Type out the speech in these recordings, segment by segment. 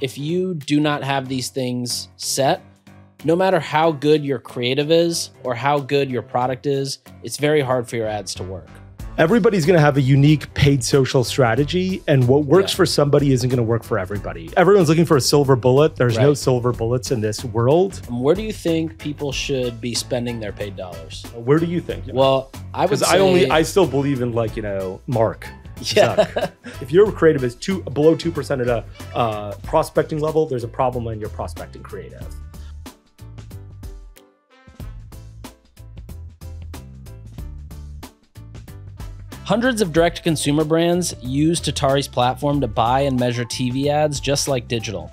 if you do not have these things set, no matter how good your creative is or how good your product is, it's very hard for your ads to work. Everybody's going to have a unique paid social strategy, and what works Yeah. for somebody isn't going to work for everybody. Everyone's looking for a silver bullet. There's no silver bullets in this world. Where do you think people should be spending their paid dollars? Where do you think? Well, I would say I only I still believe in like you know Mark. Yeah. Zuck. if your creative is two below two percent at a uh, prospecting level, there's a problem in your prospecting creative. Hundreds of direct to consumer brands use Tatari's platform to buy and measure TV ads just like digital.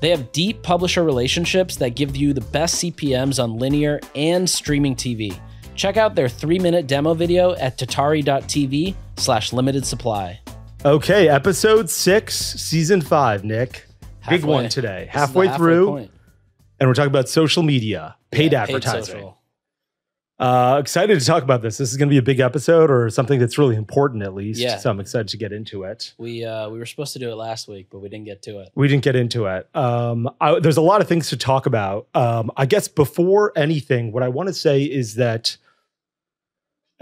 They have deep publisher relationships that give you the best CPMs on linear and streaming TV. Check out their three minute demo video at tatari.tv slash limited supply. Okay, episode six, season five. Nik, big one today. Halfway, halfway through, point. and we're talking about social media, paid Yeah, advertising. social. Uh, excited to talk about this. This is going to be a big episode, or something that's really important, at least. Yeah. So I'm excited to get into it. We uh, we were supposed to do it last week, but we didn't get to it. We didn't get into it. Um, I, there's a lot of things to talk about. Um, I guess before anything, what I want to say is that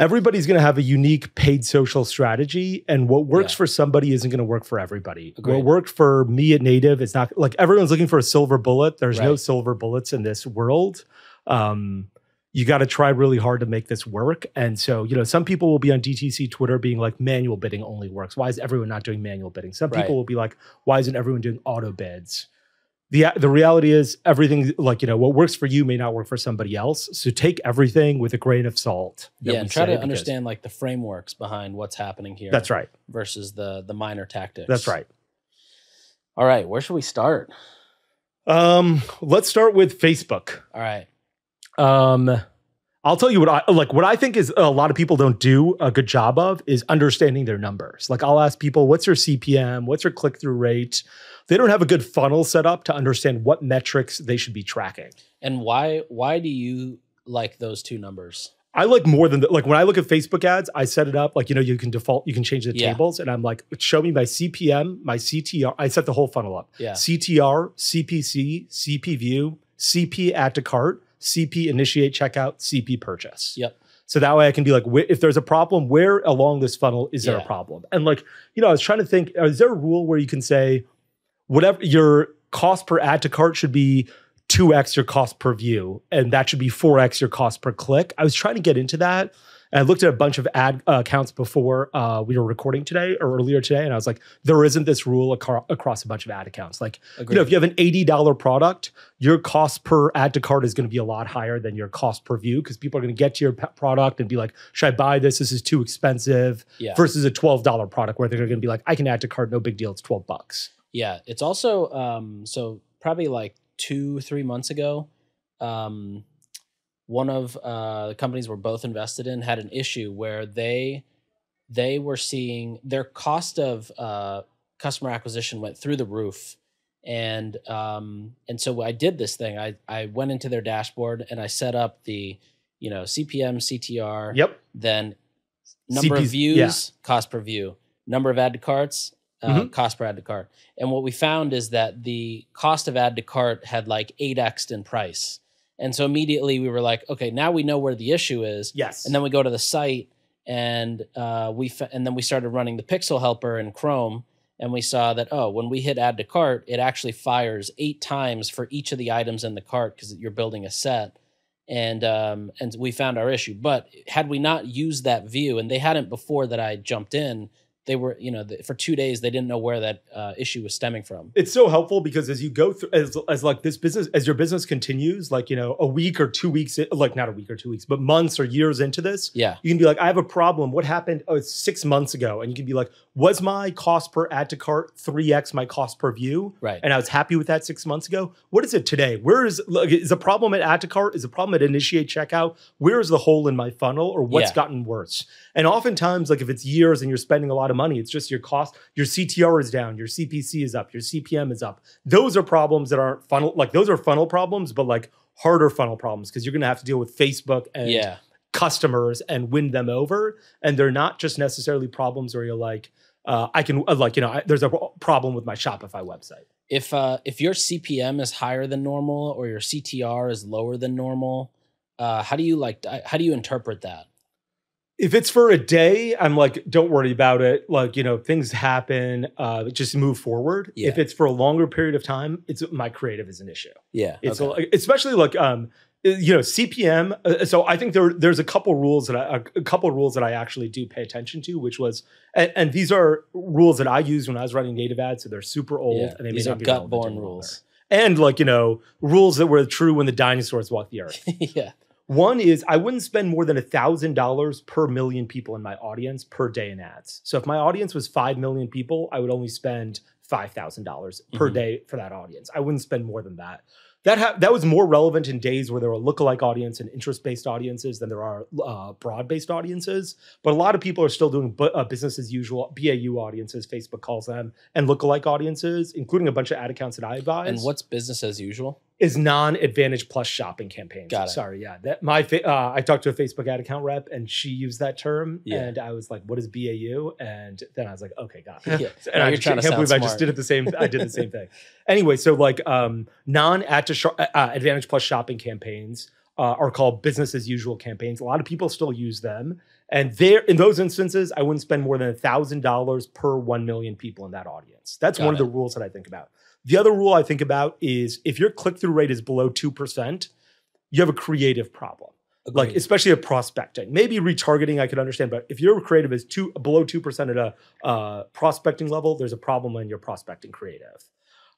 everybody's going to have a unique paid social strategy, and what works Yeah. for somebody isn't going to work for everybody. Agreed. What worked for me at Native is not like everyone's looking for a silver bullet. There's no silver bullets in this world. Um, you got to try really hard to make this work. And so, you know, some people will be on DTC Twitter being like, manual bidding only works. Why is everyone not doing manual bidding? Some Right. people will be like, why isn't everyone doing auto bids? The, the reality is everything like you know what works for you may not work for somebody else so take everything with a grain of salt Yeah, and try to understand like the frameworks behind what's happening here. that's right Versus the the minor tactics. that's right All right, where should we start? um let's start with facebook All right. um I'll tell you what I like. What I think is uh, a lot of people don't do a good job of is understanding their numbers. Like I'll ask people, "What's your CPM? What's your click through rate?" They don't have a good funnel set up to understand what metrics they should be tracking. And why why do you like those two numbers? I like more than the, like when I look at Facebook ads, I set it up like you know you can default, you can change the Yeah. tables, and I'm like, show me my CPM, my CTR. I set the whole funnel up. Yeah. CTR, CPC, CP view, CP add to cart, CP initiate checkout, CP purchase. Yep. So that way I can be like, if there's a problem, where along this funnel is there a problem? And like, you know, I was trying to think, is there a rule where you can say whatever your cost per add to cart should be 2x your cost per view, and that should be 4x your cost per click? I was trying to get into that. And I looked at a bunch of ad uh, accounts before uh, we were recording today or earlier today, and I was like, there isn't this rule acro- across a bunch of ad accounts. Like, Agreed. you know, if you have an $80 product, your cost per ad to cart is going to be a lot higher than your cost per view because people are going to get to your product and be like, should I buy this? This is too expensive yeah. versus a $12 product where they're going to be like, I can add to cart, no big deal. It's 12 bucks. Yeah, it's also um so probably like 2 3 months ago um one of uh the companies we're both invested in had an issue where they they were seeing their cost of uh customer acquisition went through the roof and um and so I did this thing I I went into their dashboard and I set up the you know CPM CTR Yep. then number of views, yeah. cost per view, number of add to carts, uh, Mhm. cost per add to cart. And what we found is that the cost of add to cart had like 8x in price. And so immediately we were like, okay, now we know where the issue is. Yes. And then we go to the site and uh, we fa- and then we started running the pixel helper in Chrome and we saw that oh when we hit add to cart it actually fires eight times for each of the items in the cart because you're building a set and um, and we found our issue. But had we not used that view, and they hadn't before that I jumped in, they were you know th- for two days they didn't know where that uh, issue was stemming from. it's so helpful because as you go through as, as like this business as your business continues like you know a week or two weeks like not a week or two weeks but months or years into this Yeah, you can be like i have a problem what happened oh it's six months ago and you can be like was my cost per add to cart 3x my cost per view? Right. and i was happy with that six months ago. What is it today? Where is is the problem at add to cart? Is the problem at initiate checkout? Where is the hole in my funnel or what's Yeah. gotten worse? And oftentimes like if it's years and you're spending a lot of money it's just your cost your ctr is down your cpc is up your cpm is up. Those are problems that aren't funnel like those are funnel problems but like harder funnel problems because you're going to have to deal with facebook and yeah, customers and win them over. And they're not just necessarily problems where you're like uh, i can uh, like you know I, there's a problem with my shopify website if uh if your CPM is higher than normal or your CTR is lower than normal, uh how do you like how do you interpret that? if it's for a day, I'm like, don't worry about it. Like, you know, things happen. Uh, just move forward. Yeah. If it's for a longer period of time, it's my creative is an issue. Yeah. It's okay. a- especially like um, you know, CPM. uh, So I think there there's a couple rules that I, a couple rules that I actually do pay attention to, which was and, and these are rules that I used when I was running native ads. So they're super old yeah. and they These may are not be gut born rules. And like you know, rules that were true when the dinosaurs walked the earth. yeah. One is I wouldn't spend more than a thousand dollars per million people in my audience per day in ads. So if my audience was five million people, I would only spend five thousand dollars per Mhm. day for that audience. I wouldn't spend more than that. That ha- that was more relevant in days where there were lookalike audience and interest based audiences than there are uh, broad based audiences. But a lot of people are still doing bu- uh, business as usual, BAU audiences, Facebook calls them, and lookalike audiences, including a bunch of ad accounts that I advise And what's business as usual? Is non-advantage plus shopping campaigns. Got it. Sorry, yeah. That my fa- uh, I talked to a Facebook ad account rep and she used that term, Yeah. and I was like, "What is BAU?" And then I was like, "Okay, got it." Yeah. it." And Now I just trying can't believe sound I just did it the same. I did the same thing. Anyway, so like um, non-ad to shop, uh, advantage plus shopping campaigns uh, are called business as usual campaigns. A lot of people still use them, and there in those instances, I wouldn't spend more than a thousand dollars per one million people in that audience. That's Got one of the rules that I think about. The other rule I think about is if your click through rate is below 2%, you have a creative problem. Like, especially at prospecting. Maybe retargeting, I could understand, but if your creative is two below 2% at a uh, prospecting level, there's a problem in your prospecting creative.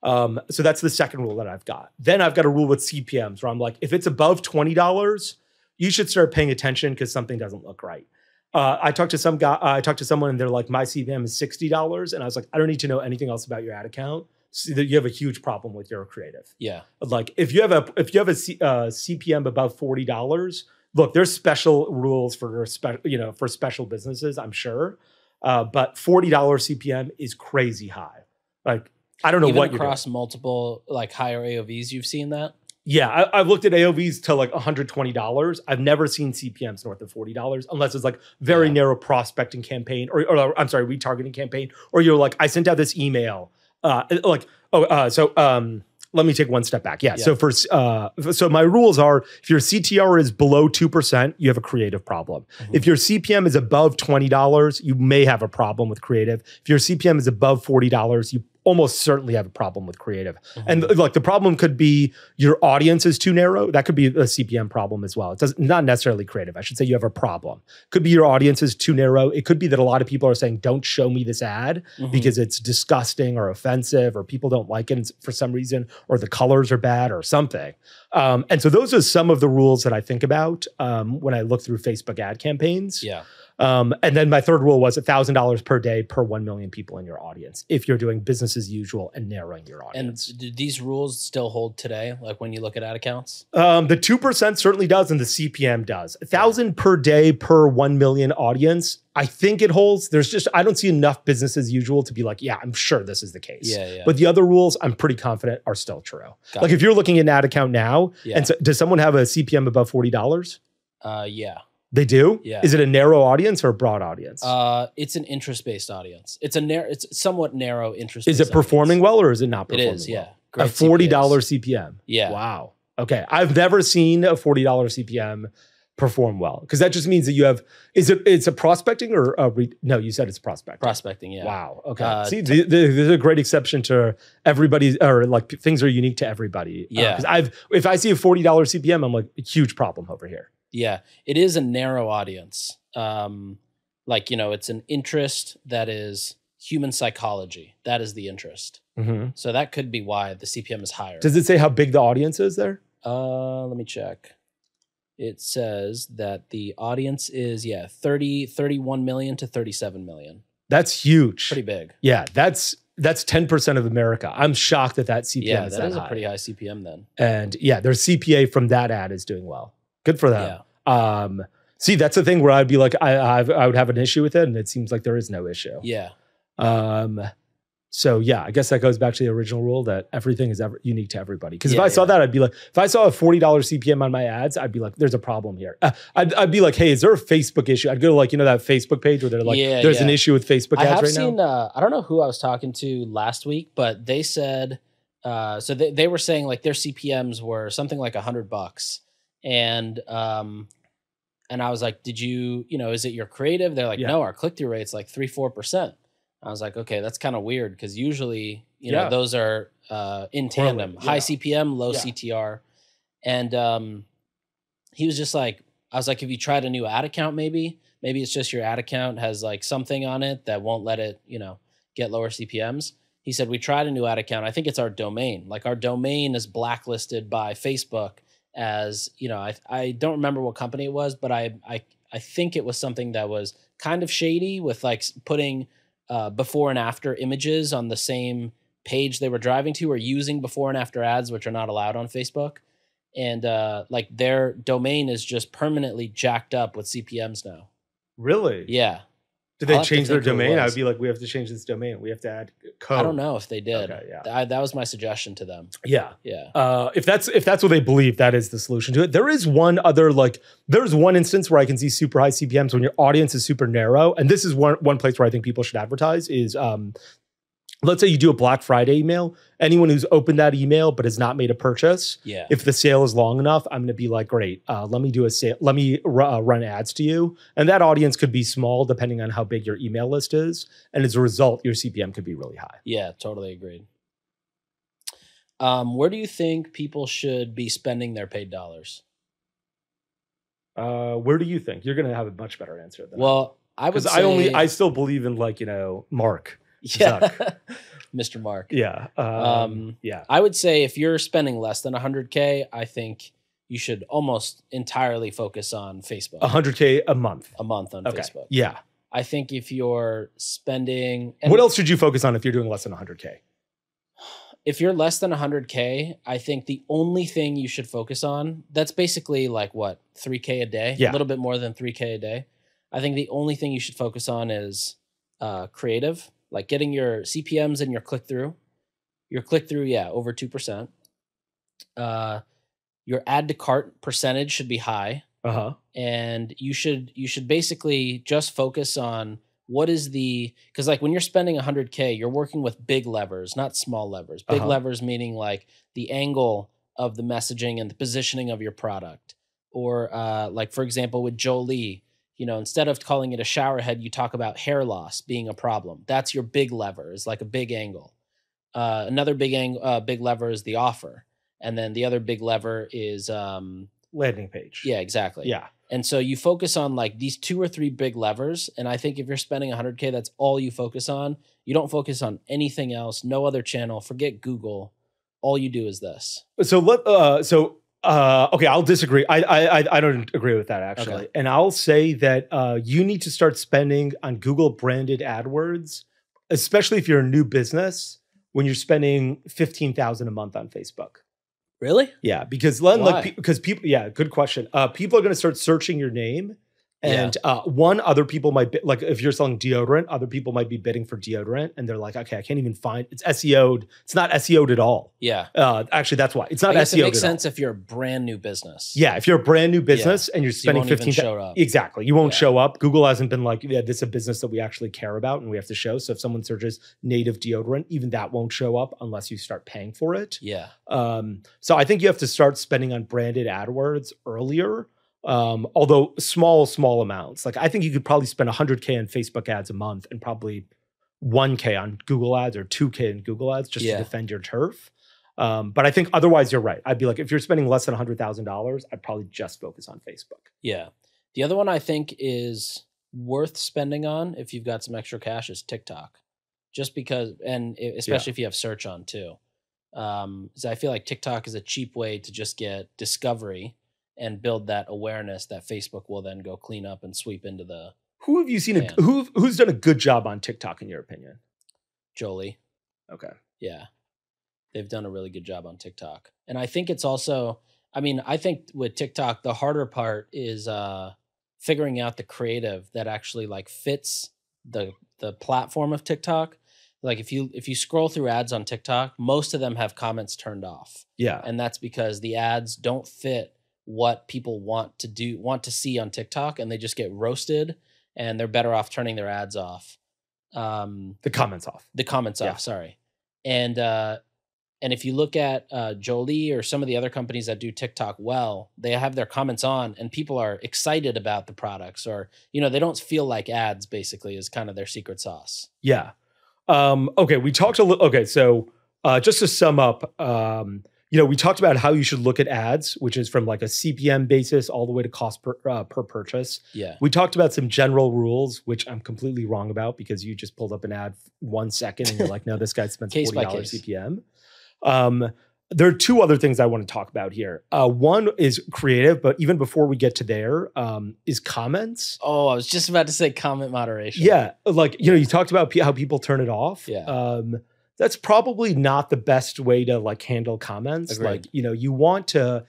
Um, so that's the second rule that I've got. Then I've got a rule with CPMs where I'm like, if it's above $20, you should start paying attention because something doesn't look right. Uh, I talked to some guy, I talked to someone and they're like, my CPM is $60. And I was like, I don't need to know anything else about your ad account. See that you have a huge problem with your creative. yeah. Like if you have a if you have a C, uh, CPM above forty dollars, look, there's special rules for spe- you know for special businesses, I'm sure, uh, but forty dollars CPM is crazy high. Like I don't know Even what across multiple like higher AOVs, you've seen that? Yeah, I, I've looked at AOVs to like $120. I've never seen CPMs north of $40 unless it's like very Yeah. narrow prospecting campaign or, or I'm sorry, retargeting campaign, or you're like, I sent out this email. Uh, like, oh, uh, so um, let me take one step back. Yeah. Yeah. So for uh, so my rules are if your CTR is below 2%, you have a creative problem. Mhm. If your CPM is above $20, you may have a problem with creative. If your CPM is above $40, you almost certainly have a problem with creative. Mhm. And like the problem could be your audience is too narrow. That could be a CPM problem as well. It does not necessarily creative. I should say you have a problem. Could be your audience is too narrow. It could be that a lot of people are saying, "Don't show me this ad Mhm. because it's disgusting or offensive, or people don't like it for some reason, or the colors are bad or something." Um, and so those are some of the rules that I think about um, when I look through Facebook ad campaigns. yeah. Um, and then my third rule was thousand dollars per day per one million people in your audience. If you're doing business as usual and narrowing your And audience, do these rules still hold today? Like when you look at ad accounts? um, the two percent certainly does, and the CPM does. A thousand per day per one million audience. I think it holds. There's just I don't see enough business as usual to be like, yeah, I'm sure this is the case. Yeah, yeah. But the other rules, I'm pretty confident, are still true. Got like it. if you're looking at an ad account now, yeah. and so, does someone have a CPM above forty dollars? uh, yeah. They do. Yeah. Is it a narrow audience or a broad audience? Uh, it's an interest based audience. It's a narrow. It's somewhat narrow interest. is it performing well or is it not It performing is. well? Yeah. a forty dollar CPM. Yeah. Wow. Okay. I've never seen a forty dollars CPM perform well because that just means that you have. Is it? It's a prospecting or a re, no? You said it's prospecting. Prospecting. Yeah. Wow. Okay. Uh, See, the, the, there's a great exception to everybody, or like things are unique to everybody. Yeah. Because I've if I see a forty dollars CPM, I'm like a huge problem over here. Yeah, it is a narrow audience. Um, like you know, it's an interest that is human psychology. That is the interest. So that could be why the CPM is higher. Does it say how big the audience is there? uh, let me check. It says that the audience is yeah 30 31 million to 37 million. That's huge. Pretty big. Yeah, that's that's ten percent of America. I'm shocked that that CPM yeah, is that that is a pretty high CPM then. and yeah, their CPA from that ad is doing well. Good for them. Yeah. Um, see, that's the thing where I'd be like, I, I I would have an issue with it, and it seems like there is no issue. Yeah. Um, so yeah, I guess that goes back to the original rule that everything is ever unique to everybody. Because if Yeah, I saw yeah. that, I'd be like, if I saw a forty dollars CPM on my ads, I'd be like, there's a problem here. Uh, I'd, I'd be like, hey, is there a Facebook issue? I'd go to like you know that Facebook page where they're like, Yeah, there's an issue with Facebook I ads have right seen. now. Uh, I don't know who I was talking to last week, but they said uh, so they, they were saying like their CPMS were something like a hundred bucks, and um, and I was like, did you, you know, is it your creative? They're like, Yeah. no, our click through rate's like three four percent. I was like, okay, that's kind of weird because usually, you know, those are uh, in tandem, Correlate, high. CPM, low Yeah. CTR, and um, he was just like, I was like, have you tried a new ad account? Maybe, maybe it's just your ad account has like something on it that won't let it, you know, get lower CPMS. He said, we tried a new ad account. I think it's our domain. Like our domain is blacklisted by Facebook as, you know, I, I don't remember what company it was, but I, I, I think it was something that was kind of shady with like putting uh, before and after images on the same page they were driving to or using before and after ads, which are not allowed on Facebook. And uh, like their domain is just permanently jacked up with CPMs now. Really? Yeah. Did they I'll have to change their think who it domain? I'd be like, we have to change this domain. We have to add code. I don't know if they did. Okay, yeah. I, that was my suggestion to them. Yeah. Yeah. Uh, if that's if that's what they believe, that is the solution to it. There is one other like there's one instance where I can see super high CPMS when your audience is super narrow, and this is one one place where I think people should advertise is um, let's say you do a Black Friday email. Anyone who's opened that email but has not made a purchase, Yeah. if the sale is long enough, I'm going to be like, great, uh, let me do a sale, let me ru- uh, run ads to you, and that audience could be small depending on how big your email list is, and as a result, your CPM could be really high. Yeah, totally agreed. Um, where do you think people should be spending their paid dollars? Uh, where do you think you're going to have a much better answer than Well, I would. Say, I only I still believe in like you know Mark. yeah. Mr. Mark. Yeah. Um, Um, yeah. I would say if you're spending less than 100k, I think you should almost entirely focus on Facebook. 100k a month. a month on Okay. Facebook. Yeah. I think if you're spending what else should you focus on if you're doing less than 100k? if you're less than 100k i think the only thing you should focus on that's basically like what 3k a day Yeah. a little bit more than 3k a day i think the only thing you should focus on is uh, creative like getting your cpms and your click-through your click-through yeah over 2% uh, your add to cart percentage should be high Uh huh. and you should you should basically just focus on what is the because like when you're spending 100k you're working with big levers not small levers big Uh-huh. levers meaning like the angle of the messaging and the positioning of your product or uh, like for example with jolie you know instead of calling it a shower head you talk about hair loss being a problem that's your big lever is like a big angle uh, another big ang- uh, big lever is the offer and then the other big lever is um, Landing page. yeah exactly Yeah. and so you focus on like these two or three big levers. And I think if you're spending 100K, that's all you focus on. You don't focus on anything else, no other channel, forget Google. All you do is this. So let uh so uh okay, I'll disagree. I I I- don't agree with that actually. Okay. And I'll say that uh you need to start spending on Google branded AdWords, especially if you're a new business when you're spending 15,000 a month on Facebook. Really? Yeah, because Why? like pe- because people yeah, good question. Uh people are going to start searching your name Yeah. and uh one other people might be like if you're selling deodorant, other people might be bidding for deodorant and they're like, "Okay, I can't even find it's SEO'd. It's not SEO'd at all." Yeah. Uh actually that's why. It's not I SEO'd it makes all. sense if you're a brand new business. Yeah, if you're a brand new business and you're you spending even 15 show up. Exactly. You won't Yeah. show up. Google hasn't been like, yeah, this is a business that we actually care about and we have to show. So if someone searches native deodorant, even that won't show up unless you start paying for it. Yeah. Um, so I think you have to start spending on branded AdWords earlier. Um, although small, small amounts. Like I think you could probably spend 100K on Facebook ads a month and probably 1K on Google ads or 2K in Google ads just Yeah. to defend your turf. Um, but I think otherwise you're right. I'd be like, if you're spending less than $100,000, I'd probably just focus on Facebook. Yeah. The other one I think is worth spending on if you've got some extra cash is TikTok. Just because, and especially if you have search on too. Um, 'cause I feel like TikTok is a cheap way to just get discovery and build that awareness that Facebook will then go clean up and sweep into the Who have you seen? A, who who's done a good job on TikTok in your opinion? Jolie. Okay. Yeah. They've done a really good job on TikTok. And I think it's also I mean, I think with TikTok the harder part is uh figuring out the creative that actually like fits the the platform of TikTok. Like if you if you scroll through ads on TikTok, most of them have comments turned off. Yeah. And that's because the ads don't fit what people want to do want to see on TikTok and they just get roasted and they're better off turning their ads off. Um The comments off. the comments Yeah. off sorry and uh and if you look at uh, Jolie or some of the other companies that do TikTok well, they have their comments on, and people are excited about the products, or you know, they don't feel like ads. Basically, is kind of their secret sauce. Yeah. Um, okay, we talked a little. Okay, so uh, just to sum up, um, you know, we talked about how you should look at ads, which is from like a CPM basis all the way to cost per, uh, per purchase. Yeah, We talked about some general rules, which I'm completely wrong about because you just pulled up an ad one second and you're like, no, this guy spends Case forty dollars. CPM. Um, there are two other things I want to talk about here. Uh, one is creative, but even before we get to there, um, is comments. Oh, I was just about to say comment moderation. Yeah, like you know, you talked about how people turn it off. Yeah. Um, that's probably not the best way to like handle comments. Agreed. Like, you know, you want to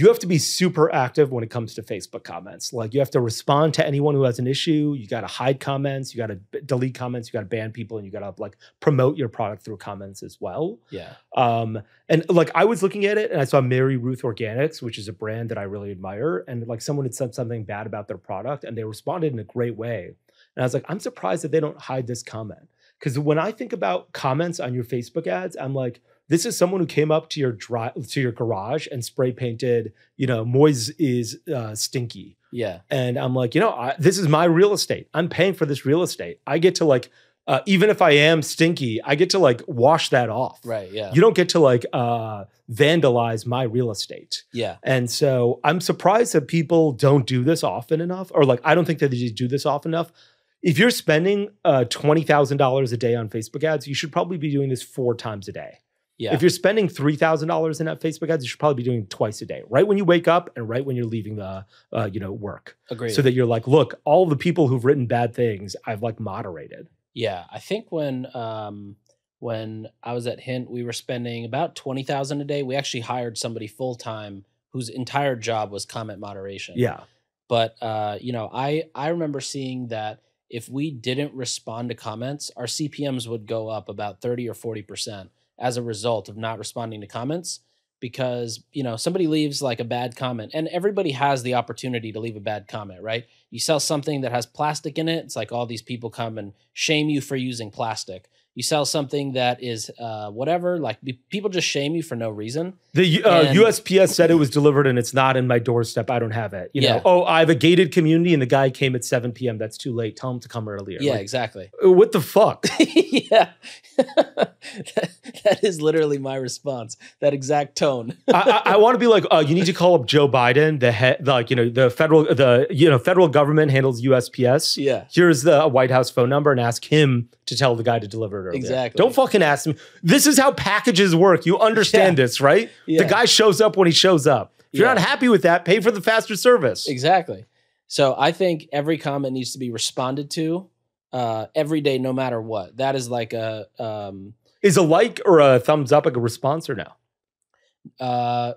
you have to be super active when it comes to Facebook comments. Like you have to respond to anyone who has an issue. You got to hide comments, you got to delete comments, you got to ban people and you got to like promote your product through comments as well. yeah, Um, and like I was looking at it and I saw Mary Ruth Organics, which is a brand that I really admire. And like someone had said something bad about their product and they responded in a great way. And I was like, I'm surprised that they don't hide this comment. Because when I think about comments on your Facebook ads, I'm like, this is someone who came up to your drive to your garage and spray painted, you know, Moiz is uh, stinky. yeah, And I'm like, you know, I, this is my real estate. I'm paying for this real estate. I get to like, uh, even if I am stinky, I get to like wash that off. right, yeah, You don't get to like uh, vandalize my real estate. yeah, And so I'm surprised that people don't do this often enough, or like I don't think that they do this often enough. If you're spending uh, twenty thousand dollars a day on Facebook ads, you should probably be doing this four times a day. yeah. If you're spending three thousand dollars in that Facebook ads, you should probably be doing it twice a day, right when you wake up and right when you're leaving the uh, you know work, Agreed. so that you're like, look, all the people who've written bad things, I've like moderated. Yeah, I think when um when I was at Hint, we were spending about twenty thousand a day. We actually hired somebody full time whose entire job was comment moderation. Yeah, But uh, you know, I I remember seeing that if we didn't respond to comments, our CPMS would go up about 30 or 40% as a result of not responding to comments because, you know, somebody leaves like a bad comment and everybody has the opportunity to leave a bad comment, right? You sell something that has plastic in it, it's like all these people come and shame you for using plastic. You sell something that is uh, whatever, like be- people just shame you for no reason. The uh, And- USPS said it was delivered and it's not in my doorstep. I don't have it. You know, Yeah. oh, I have a gated community and the guy came at 7 p.m. That's too late. Tell him to come earlier. Yeah, Like, exactly. uh, what the fuck? yeah. that, that is literally my response. That exact tone. I, I, I want to be like, uh, you need to call up Joe Biden, the head, like you know, the federal, the you know, federal government handles USPS. yeah. Here's the White House phone number and ask him to tell the guy to deliver it. Exactly. Don't fucking ask him. This is how packages work. You understand this, right? Yeah. The guy shows up when he shows up. If you're Yeah. not happy with that, pay for the faster service. Exactly. So I think every comment needs to be responded to uh, every day, no matter what. That is like a um, Is a like or a thumbs up like a response or no? uh,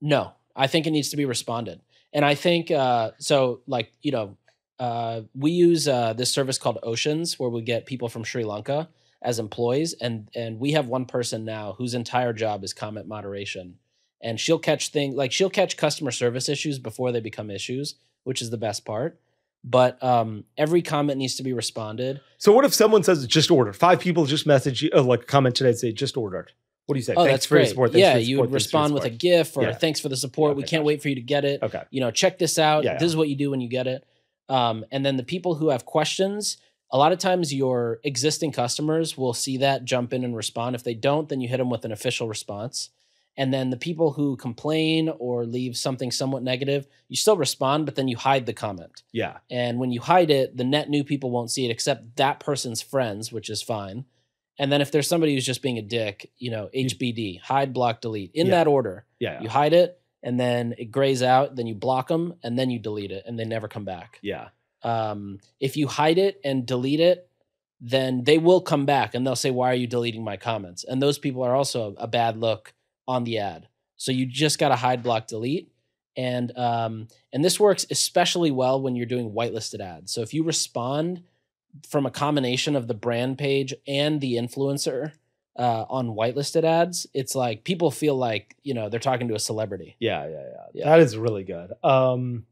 no. I think it needs to be responded, and I think uh, so. Like you know, uh, we use uh, this service called Oceans, where we get people from Sri Lanka as employees, and and we have one person now whose entire job is comment moderation, and she'll catch things like she'll catch customer service issues before they become issues, which is the best part. But um, every comment needs to be responded. So what if someone says just ordered? Five people just message you, uh, like comment today and say just ordered. What do you say? Oh, Thanks that's for your great. support. Yeah, you support. would Thanks for your respond with a. GIF or Yeah. thanks for the support. we Okay, can't gotcha. wait for you to get it. Okay. You know, check this out. Yeah, This is what you do when you get it. Um, and then the people who have questions, a lot of times your existing customers will see that, jump in and respond. If they don't, then you hit them with an official response. And then the people who complain or leave something somewhat negative, you still respond, but then you hide the comment. Yeah. And when you hide it, the net new people won't see it except that person's friends, which is fine. And then if there's somebody who's just being a dick, you know, HBD, hide, block, delete in Yeah. that order. Yeah. You hide it and then it grays out, then you block them and then you delete it and they never come back. Yeah. Um, if you hide it and delete it, then they will come back and they'll say, Why are you deleting my comments? And those people are also a bad look on the ad. So you just got to hide, block, delete. And um, and this works especially well when you're doing whitelisted ads. So if you respond from a combination of the brand page and the influencer uh, on whitelisted ads, it's like people feel like you know they're talking to a celebrity. Yeah, yeah, yeah, Yeah. That is really good. Um,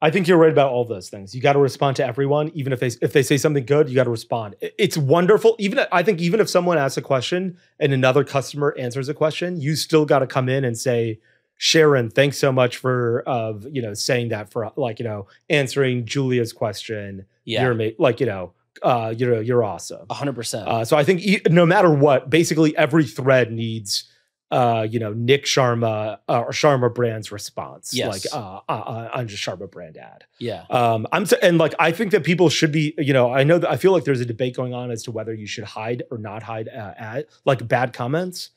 I think you're right about all those things. You got to respond to everyone, even if they if they say something good, you got to respond. It's wonderful. Even I think even if someone asks a question and another customer answers a question, you still got to come in and say, Sharon, thanks so much for of you know saying that for like you know answering Julia's question. Yeah, You're like you know uh you know you're awesome. hundred percent. Uh, so I think e- no matter what, basically every thread needs, uh, you know, Nik Sharma uh, or Sharma Brand's response, Yes. like uh, uh, uh, on just Sharma Brand ad. Yeah, Um, I'm s- and like I think that people should be, you know, I know that I feel like there's a debate going on as to whether you should hide or not hide uh, ad like bad comments.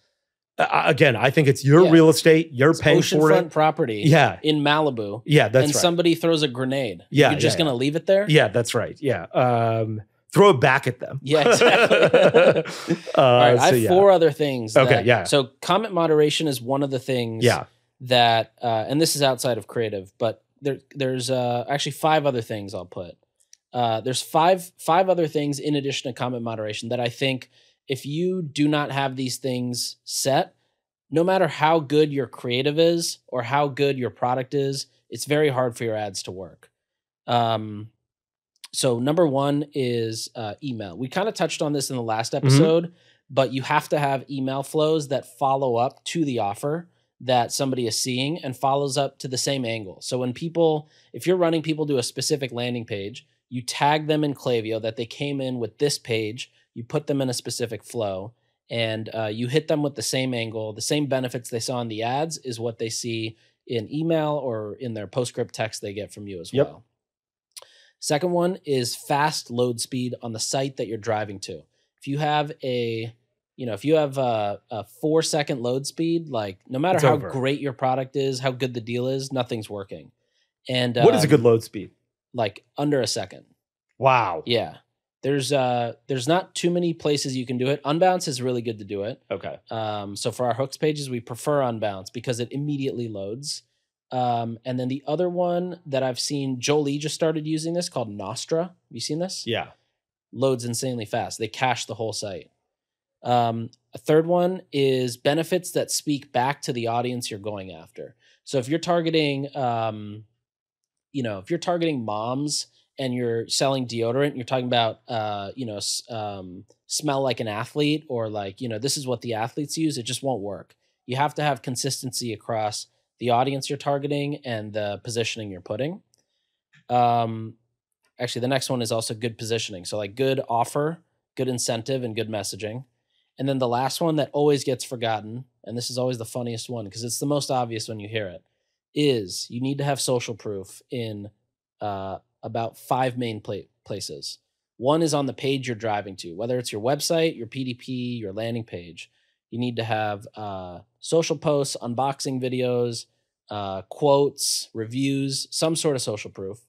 Uh, again, I think it's your Yeah. real estate, you're It's paying for it. property. Yeah, in Malibu, yeah, that's and right. somebody throws a grenade. Yeah, you're just yeah, gonna leave it there. yeah, that's right. Yeah, um, throw it back at them. Yeah, exactly. uh, All right, I have four other things. Okay, that- yeah. So comment moderation is one of the things. Yeah. That uh, and this is outside of creative, but there there's uh, actually five other things I'll put. Uh, there's five five other things in addition to comment moderation that I think if you do not have these things set, no matter how good your creative is or how good your product is, it's very hard for your ads to work. Um, so number one is uh, email. We kind of touched on this in the last episode, but you have to have email flows that follow up to the offer that somebody is seeing and follows up to the same angle. So when people, if you're running people to a specific landing page, you tag them in Klaviyo that they came in with this page, you put them in a specific flow, and uh, you hit them with the same angle, the same benefits they saw in the ads is what they see in email or in their postscript text they get from you as Yep. well. Second one is fast load speed on the site that you're driving to. If you have a, you know, if you have a, a four second load speed, like no matter It's how over. great your product is, how good the deal is, nothing's working. And What is a um, good load speed? Like under a second. Wow. Yeah. There's uh there's not too many places you can do it. Unbounce is really good to do it. Okay. Um, so for our hooks pages, we prefer Unbounce because it immediately loads. Um, and then the other one that I've seen, Jolie just started using this called Nostra. Have you seen this? Yeah. Loads insanely fast. They cache the whole site. Um, a third one is benefits that speak back to the audience you're going after. So if you're targeting, um, you know, if you're targeting moms and you're selling deodorant, you're talking about, uh, you know, um, smell like an athlete or like, you know, this is what the athletes use. It just won't work. You have to have consistency across the audience you're targeting and the positioning you're putting. Um, actually, the next one is also good positioning. So like good offer, good incentive, and good messaging. And then the last one that always gets forgotten, and this is always the funniest one because it's the most obvious when you hear it, is you need to have social proof in uh, about five main pla- places. One is on the page you're driving to, whether it's your website, your PDP, your landing page. You need to have uh, social posts, unboxing videos, uh, quotes, reviews, some sort of social proof.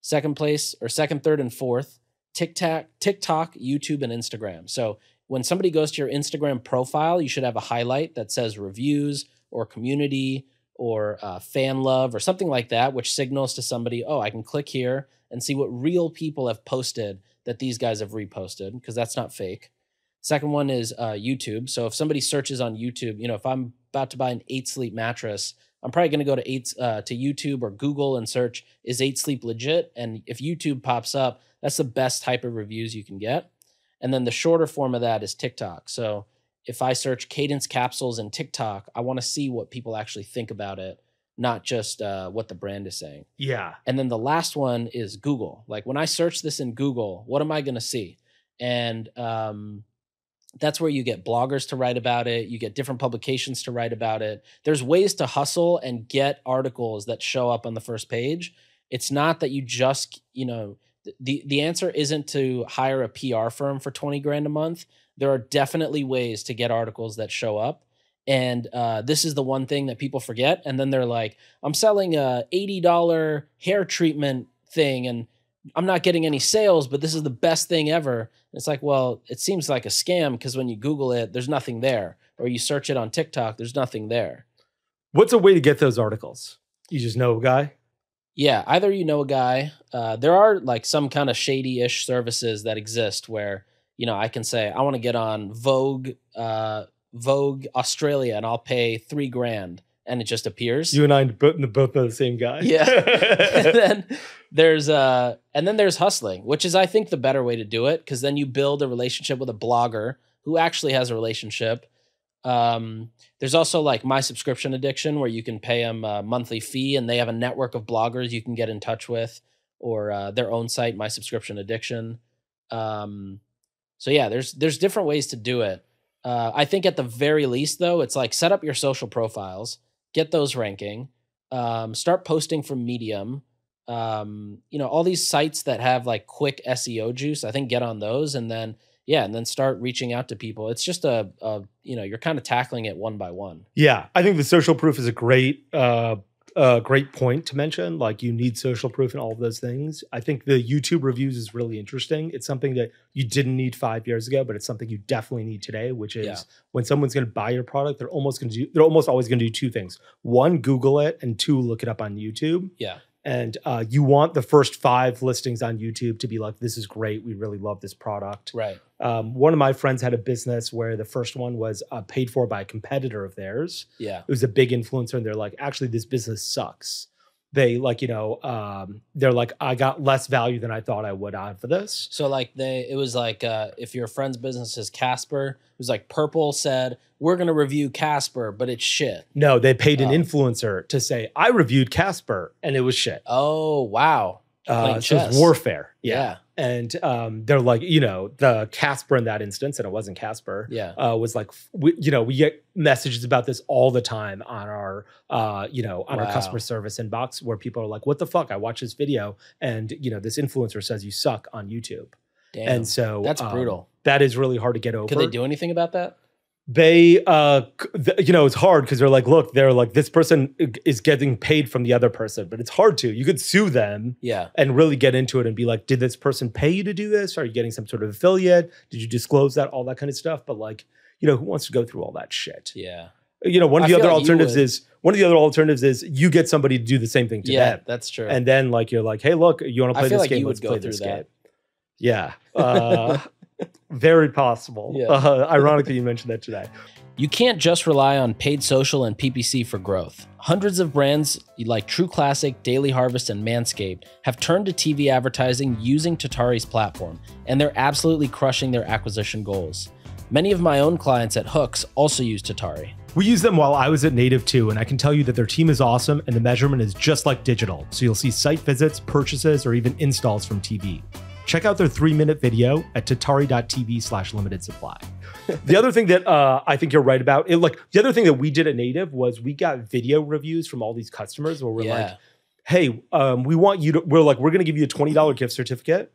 Second place, or second, third, and fourth, TikTok, TikTok, YouTube, and Instagram. So when somebody goes to your Instagram profile, you should have a highlight that says reviews or community or uh, fan love or something like that, which signals to somebody, oh, I can click here and see what real people have posted that these guys have reposted because that's not fake. Second one is uh, YouTube. So if somebody searches on YouTube, you know, if I'm about to buy an eight sleep mattress, I'm probably going to go to eight uh, to YouTube or Google and search is eight sleep legit. And if YouTube pops up, that's the best type of reviews you can get. And then the shorter form of that is TikTok. So if I search cadence capsules in TikTok, I want to see what people actually think about it, not just uh, what the brand is saying. Yeah. And then the last one is Google. Like when I search this in Google, what am I going to see? And um, that's where you get bloggers to write about it. You get different publications to write about it. There's ways to hustle and get articles that show up on the first page. It's not that you just, you know, the the answer isn't to hire a PR firm for 20 grand a month. There are definitely ways to get articles that show up. And uh, this is the one thing that people forget. And then they're like, I'm selling a $80 hair treatment thing and I'm not getting any sales, but this is the best thing ever. And it's like, well, it seems like a scam because when you Google it, there's nothing there. Or you search it on TikTok, there's nothing there. What's a way to get those articles? You just know a guy. Yeah, either you know a guy. Uh, there are like some kind of shady-ish services that exist where you know I can say I want to get on Vogue, uh, Vogue Australia, and I'll pay three grand and it just appears. You and I both both are the same guy. Yeah. and then there's uh and then there's hustling, which is I think the better way to do it because then you build a relationship with a blogger who actually has a relationship. Um, there's also like my subscription addiction where you can pay them a monthly fee and they have a network of bloggers you can get in touch with or uh, their own site, my subscription addiction. Um, so yeah, there's there's different ways to do it. Uh, I think at the very least though, it's like set up your social profiles, get those ranking, um, start posting from Medium. Um, you know, all these sites that have like quick SEO juice, I think get on those and then yeah, and then start reaching out to people. It's just a, a you know, you're kind of tackling it one by one. Yeah, I think the social proof is a great uh a great point to mention. Like you need social proof and all of those things. I think the YouTube reviews is really interesting. It's something that you didn't need five years ago, but it's something you definitely need today. Which is Yeah. when someone's going to buy your product, they're almost going to do. They're almost always going to do two things: one, Google it, and two, look it up on YouTube. Yeah. And uh, you want the first five listings on YouTube to be like, "This is great. We really love this product." Right. Um, one of my friends had a business where the first one was uh, paid for by a competitor of theirs Yeah. it was a big influencer and they're like actually this business sucks they like you know um they're like i got less value than i thought i would out for this So like they it was like uh if your friend's business is Casper, it was like Purple said, We're gonna review Casper, but it's shit. no they paid an Oh. influencer to say i reviewed casper and it was shit Oh wow. uh, so it's warfare yeah. Yeah. And um they're like you know the casper in that instance and it wasn't casper Yeah. uh, was like we, you know we get messages about this all the time on our uh, you know on our customer service inbox where people are like what the fuck i watched this video and you know this influencer says you suck on youtube Damn. and so That's um, brutal. that is really hard to get over Could they do anything about that? They uh th- you know it's hard because they're like look they're like this person is getting paid from the other person but it's hard to you could sue them Yeah. and really get into it and be like did this person pay you to do this? Are you getting some sort of affiliate? Did you disclose that? All that kind of stuff but like you know who wants to go through all that shit? Yeah. you know one of the other like alternatives is one of the other alternatives is you get somebody to do the same thing to Yeah, them. that's true. and then like you're like hey look you want to play this like game? let's go play through this that. game. Yeah. Uh, very possible Yeah. uh, ironically you mentioned that today You can't just rely on paid social and PPC for growth. Hundreds of brands like True Classic, Daily Harvest, and Manscaped have turned to TV advertising using Tatari's platform, and they're absolutely crushing their acquisition goals. Many of my own clients at Hooks also use Tatari. We used them while I was at Native too, and I can tell you that their team is awesome and the measurement is just like digital. So you'll see site visits, purchases, or even installs from TV. Check out their three minute video at tatari.tv slash limited supply. the other thing that uh, I think you're right about, it, like the other thing that we did at Native was we got video reviews from all these customers where we're yeah. like, hey, um, we want you to, we're like, we're going to give you a $20 gift certificate.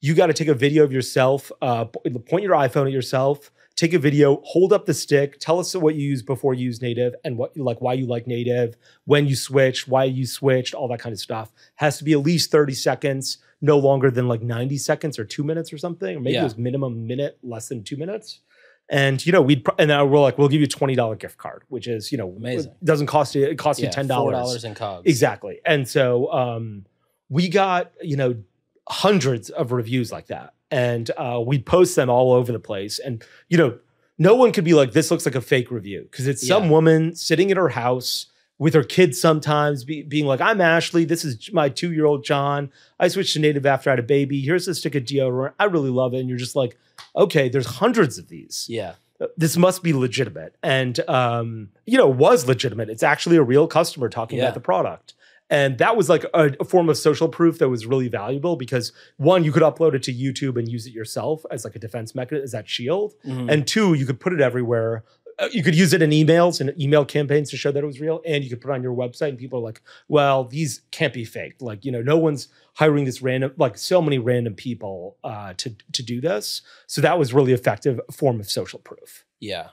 You got to take a video of yourself, uh, point your iPhone at yourself, take a video, hold up the stick, tell us what you used before you used native and what, you like, why you like native, when you switched, why you switched, all that kind of stuff. Has to be at least 30 seconds, no longer than like 90 seconds or two minutes or something. Or maybe Yeah. it was minimum minute, less than two minutes. And you know, we'd pro- and then we're like, we'll give you a twenty dollar gift card, which is you know Amazing. It doesn't cost you. It costs yeah, you ten $4 in COGS. Exactly. And so um, we got, you know, hundreds of reviews like that. And uh, we post them all over the place. And, you know, no one could be like, this looks like a fake review because it's some woman sitting in her house with her kids sometimes be, being like, I'm Ashley. This is my two year old John. I switched to native after I had a baby. Here's a stick of deodorant. I really love it. And you're just like, okay, there's hundreds of these Yeah. this must be legitimate and um you know was legitimate it's actually a real customer talking Yeah. about the product and that was like a, a form of social proof that was really valuable because one you could upload it to youtube and use it yourself as like a defense mechanism as that shield Mhm. and two you could put it everywhere Uh, you could use it in emails and email campaigns to show that it was real and you could put on your website and people are like well these can't be faked like you know no one's hiring this random like so many random people uh, to to do this so that was really effective form of social proof yeah.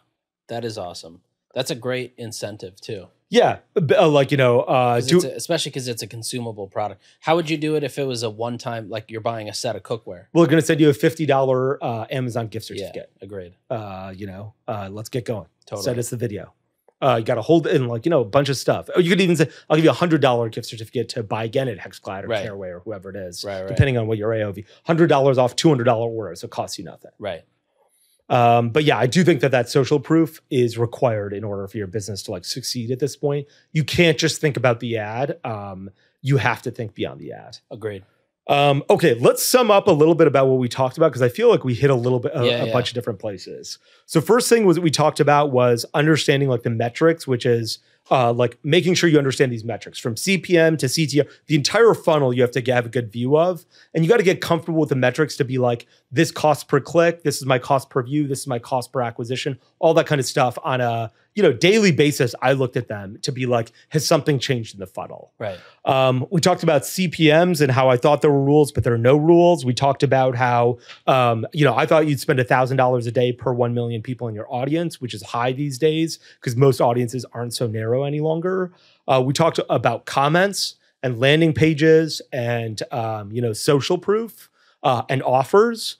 That is awesome. That's a great incentive too. Yeah, uh, like you know, uh, 'Cause do a- especially because it's a consumable product. How would you do it if it was a one time, like you're buying a set of cookware? we're going to send you a fifty dollar uh, Amazon gift Yeah, certificate. agreed. Uh, you know, uh, let's get going. Totally. Send us the video. Uh, you got to hold in like you know a bunch of stuff. Or you could even say, "I'll give you a hundred dollar gift certificate to buy again at Hexclad or Right. Or whoever it is, Right, right. depending on what your AOV. Hundred dollars off two hundred dollar order, so it costs you nothing. Right. Um, but yeah, I do think that that social proof is required in order for your business to like succeed at this point. You can't just think about the ad. Um, you have to think beyond the ad. Agreed. Um, okay, let's sum up a little bit about what we talked about because I feel like we hit a little bit a, Yeah, a yeah. bunch of different places. So first thing was we talked about was understanding like the metrics, which is uh, like making sure you understand these metrics. From CPM to CTR, the entire funnel you have to have a good view of, and you got to get comfortable with the metrics to be like this cost per click, this is my cost per view, this is my cost per acquisition, all that kind of stuff on a you know daily basis. I looked at them to be like, has something changed in the funnel? Right. Um, we talked about CPMS and how I thought there were rules, but there are no rules. We talked about how, um, you know, I thought you'd spend $1,000 a day per 1 million people in your audience, which is high these days because most audiences aren't so narrow any longer. Uh, we talked about comments and landing pages and, um, you know, social proof uh, and offers.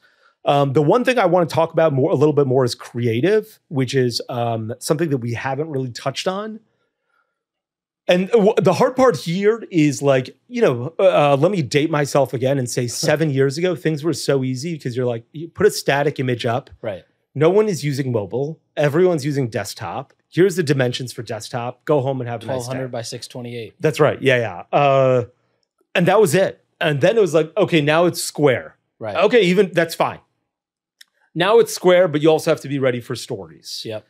Um, the one thing I want to talk about more, a little bit more, is creative, which is um, something that we haven't really touched on. And w- the hard part here is like, you know, uh, let me date myself again and say seven years ago, things were so easy because you're like, you put a static image up. Right. No one is using mobile. Everyone's using desktop. Here's the dimensions for desktop. Go home and have a nice 1200 by 628. That's right. Yeah, yeah. Uh, and that was it. And then it was like, okay, now it's square. Right. Okay, even that's fine. Now it's square, but you also have to be ready for stories. Yep.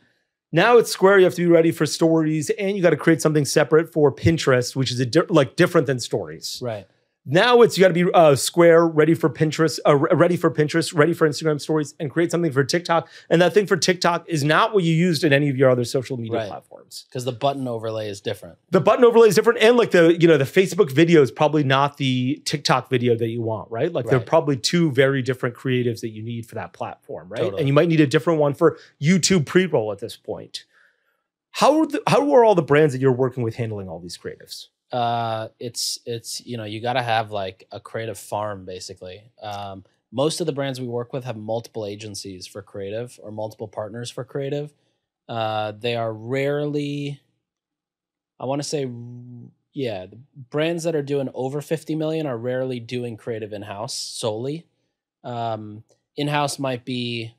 Now it's Square. You have to be ready for stories, and you got to create something separate for Pinterest, which is a di- like different than stories. Right. Now it's you got to be uh, Square, ready for Pinterest, uh, ready for Pinterest, ready for Instagram stories, and create something for TikTok. And that thing for TikTok is not what you used in any of your other social media Right. platforms. Because the button overlay is different. The button overlay is different, and like the you know the Facebook video is probably not the TikTok video that you want, right? Like they're probably two very different creatives that you need for that platform, right? Totally. And you might need a different one for YouTube pre-roll at this point. How are the, how are all the brands that you're working with handling all these creatives? Uh it's it's you know you got to have like a creative farm basically. Um most of the brands we work with have multiple agencies for creative or multiple partners for creative. Uh they are rarely i want to say yeah the brands that are doing over 50 million are rarely doing creative in-house solely. Um in-house might be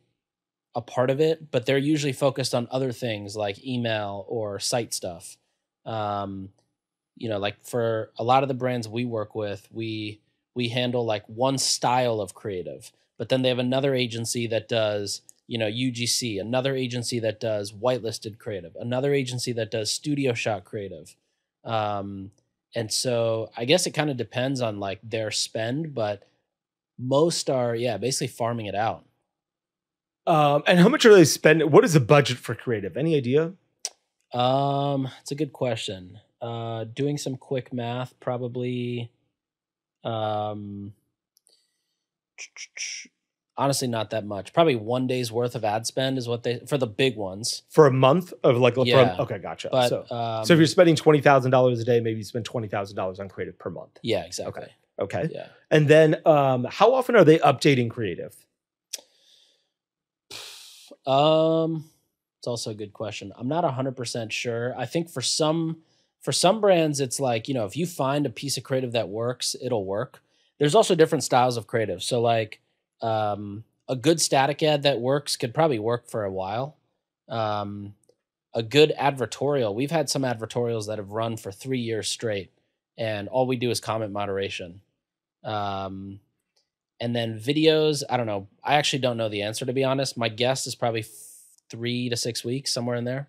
a part of it but they're usually focused on other things like email or site stuff. Um you know like for a lot of the brands we work with we we handle like one style of creative but then they have another agency that does you know UGC another agency that does whitelisted creative another agency that does studio shot creative um and so i guess it kind of depends on like their spend but most are yeah basically farming it out Um, and how much are they spending? What is the budget for creative? Any idea? Um, it's a good question. Uh, doing some quick math, probably. Um, honestly, not that much. Probably one day's worth of ad spend is what they for the big ones. For a month of like, Yeah. from, okay, gotcha. But so, um, so if you're spending twenty thousand dollars a day, maybe you spend twenty thousand dollars on creative per month. yeah, exactly. Okay, Yeah. and then um, how often are they updating creative? Um, it's also a good question. I'm not hundred percent sure. I think for some for some brands, it's like you know if you find a piece of creative that works, it'll work. There's also different styles of creative. So like um, a good static ad that works could probably work for a while. Um, a good advertorial. We've had some advertorials that have run for three years straight, and all we do is comment moderation. Um, and then videos, I don't know. I actually don't know the answer to be honest. My guess is probably three to six weeks, somewhere in there.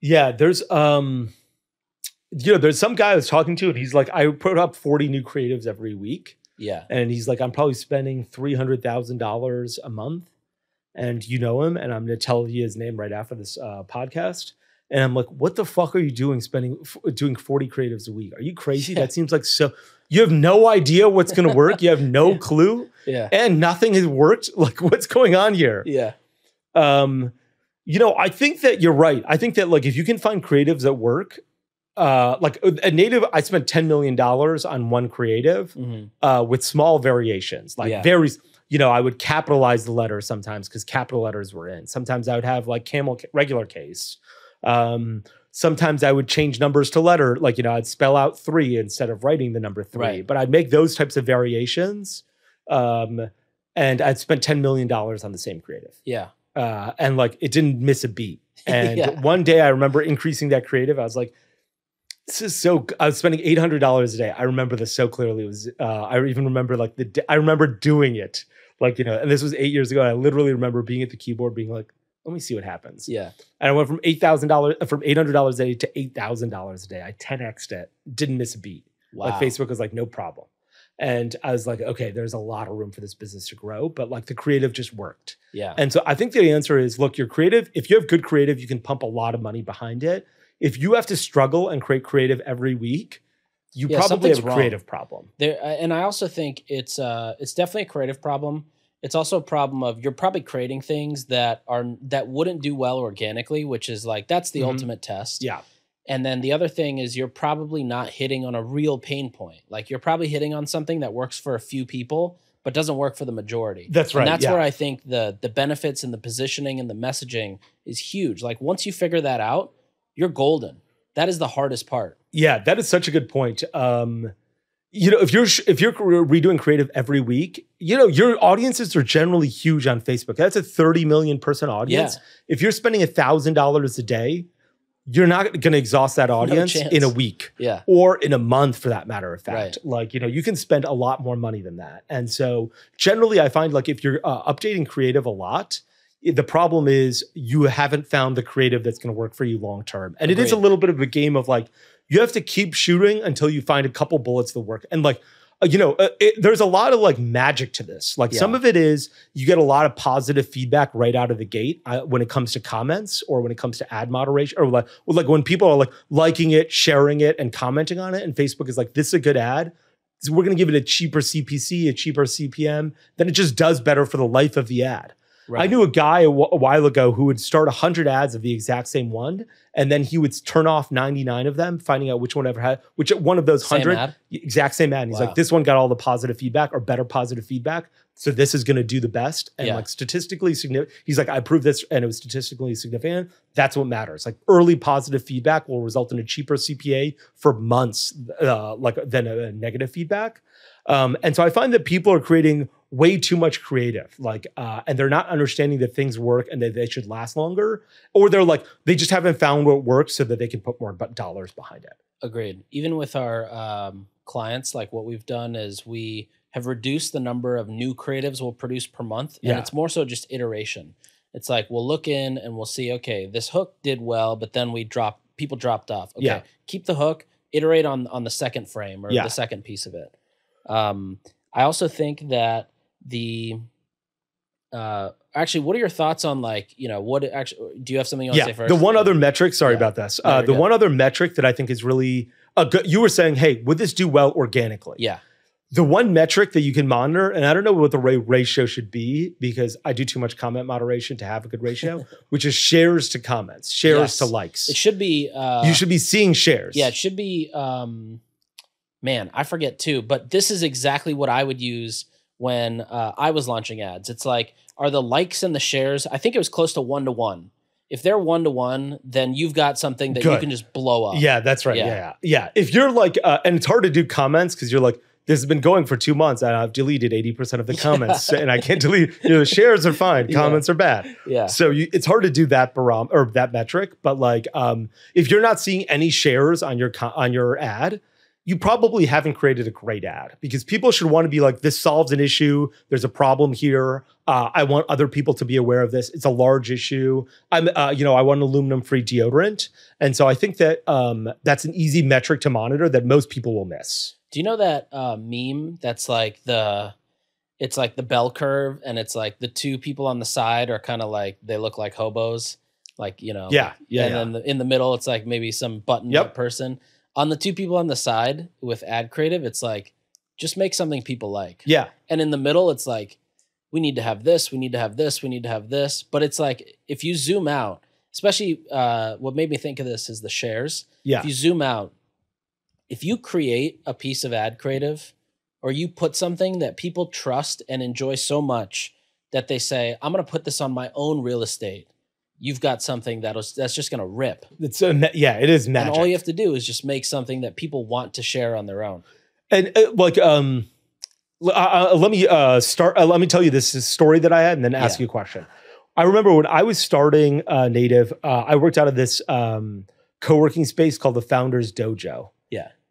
Yeah, there's um, you know, there's some guy I was talking to, and he's like, I put up forty new creatives every week. Yeah. and he's like, I'm probably spending three hundred thousand dollars a month, and you know him, and I'm going to tell you his name right after this uh, podcast. And I'm like, what the fuck are you doing? Spending f- doing forty creatives a week? Are you crazy? Yeah. That seems like so. You have no idea what's going to work. You have no Yeah. clue, Yeah. and nothing has worked. Like, what's going on here? Yeah. Um, you know, I think that you're right. I think that like if you can find creatives that work, uh, like a native, I spent ten million dollars on one creative Mhm. uh, with small variations, like Yeah. very, you know, I would capitalize the letter sometimes because capital letters were in. Sometimes I would have like camel ca- regular case. Um, sometimes I would change numbers to letter, like you know, I'd spell out three instead of writing the number three. Right. But I'd make those types of variations. Um, and I'd spent ten million dollars on the same creative, Yeah. uh, and like it didn't miss a beat. And Yeah. one day I remember increasing that creative. I was like, this is so. i was spending eight hundred dollars a day. I remember this so clearly. It was. Uh, I even remember like the. i remember doing it. Like you know, and this was eight years ago. And I literally remember being at the keyboard, being like, "Let me see what happens." Yeah. And I went from eight thousand dollars, from eight hundred dollars a day to eight thousand dollars a day. I ten xed it. Didn't miss a beat. Wow. Like Facebook was like, no problem. And I was like, okay, there's a lot of room for this business to grow, but like the creative just worked. Yeah. And so I think the answer is look, you're creative. If you have good creative, you can pump a lot of money behind it. If you have to struggle and create creative every week, you Yeah, probably have a wrong. creative problem. There, uh, and I also think it's uh, it's definitely a creative problem. It's also a problem of you're probably creating things that are that wouldn't do well organically, which is like that's the Mhm. ultimate test. Yeah. And then the other thing is you're probably not hitting on a real pain point. Like you're probably hitting on something that works for a few people, but doesn't work for the majority. That's right, And that's yeah. where I think the the benefits and the positioning and the messaging is huge. Like once you figure that out, you're golden. That is the hardest part. Yeah, that is such a good point. Um, you know, if you're if you're redoing creative every week, you know your audiences are generally huge on Facebook. That's a 30 million person audience. If you're spending a thousand dollars a day, you're not going to exhaust that audience chance. in a week Yeah. or in a month, for that matter of fact. Right. Like you know, you can spend a lot more money than that. And so, generally, I find like if you're uh, updating creative a lot. The problem is you haven't found the creative that's going to work for you long term. And it is a little bit of a game of like, you have to keep shooting until you find a couple bullets that work. And like, uh, you know, uh, it, there's a lot of like magic to this. Like some of it is you get a lot of positive feedback right out of the gate uh, when it comes to comments or when it comes to ad moderation or like, or like when people are like liking it, sharing it, and commenting on it. And Facebook is like, this is a good ad. So we're going to give it a cheaper CPC, a cheaper CPM. Then it just does better for the life of the ad. I knew a guy a while ago who would start 100 ads of the exact same one, and then he would turn off 99 of them, finding out which one ever had, which one of those Same 100, ad? exact same ad. And he's Wow. like, this one got all the positive feedback or better positive feedback. So this is going to do the best. And Yeah. like statistically significant, he's like, I proved this and it was statistically significant. That's what matters. Like early positive feedback will result in a cheaper CPA for months, uh, like than a, negative feedback. Um, and so I find that people are creating way too much creative, like, uh, and they're not understanding that things work and that they should last longer, or they're like they just haven't found what works so that they can put more dollars behind it. Agreed. Even with our um, clients, like what we've done is we have reduced the number of new creatives we'll produce per month, and Yeah. it's more so just iteration. It's like we'll look in and we'll see, okay, this hook did well, but then we drop people dropped off. Okay, Yeah. keep the hook, iterate on on the second frame or Yeah. the second piece of it. Um, I also think that the uh actually what are your thoughts on like you know what actually do you have something you want yeah. to say first The one other metric, sorry Yeah. about this. Uh, you're the good. one other metric that I think is really a good, you were saying, hey, would this do well organically? yeah The one metric that you can monitor, and I don't know what the ratio should be because I do too much comment moderation to have a good ratio, which is shares to comments, shares Yes. to likes. it should be uh you should be seeing shares. Yeah, it should be um man, I forget too, but this is exactly what I would use when uh, I was launching ads. It's like are the likes and the shares, I think it was close to 1 to 1. If they're 1 to 1, then you've got something that you can just blow up. Yeah, that's right. Yeah. Yeah. Yeah. yeah. If you're like, uh, and it's hard to do comments because you're like, this has been going for two months and I've deleted 80% of the comments and I can't delete, you know, the shares are fine, Yeah. comments are bad. Yeah. So you, it's hard to do that barom or that metric, but like, um, if you're not seeing any shares on your, co- on your ad, you probably haven't created a great ad because people should want to be like, this solves an issue. There's a problem here. Uh, I want other people to be aware of this. It's a large issue. I'm, uh, you know, I want an aluminum-free deodorant, and so I think that um, that's an easy metric to monitor that most people will miss. Do you know that uh, meme that's like the it's like the bell curve and it's like the two people on the side are kind of like they look like hobos like you know Yeah, yeah, and yeah. then the, in the middle it's like maybe some button Yep. up person on the two people on the side with ad creative it's like just make something people like. Yeah, and in the middle it's like we need to have this we need to have this we need to have this. But it's like if you zoom out especially uh, what made me think of this is the shares. Yeah, if you zoom out, if you create a piece of ad creative or you put something that people trust and enjoy so much that they say, I'm going to put this on my own real estate, you've got something that'll, that's just going to rip. it's a yeah, it is magic. And all you have to do is just make something that people want to share on their own. and uh, like um uh, uh, let me uh, start. Uh, let me tell you this story that I had, and then ask Yeah. you a question. I remember when I was starting uh, Native, uh, I worked out of this um, co-working space called the Founders Dojo.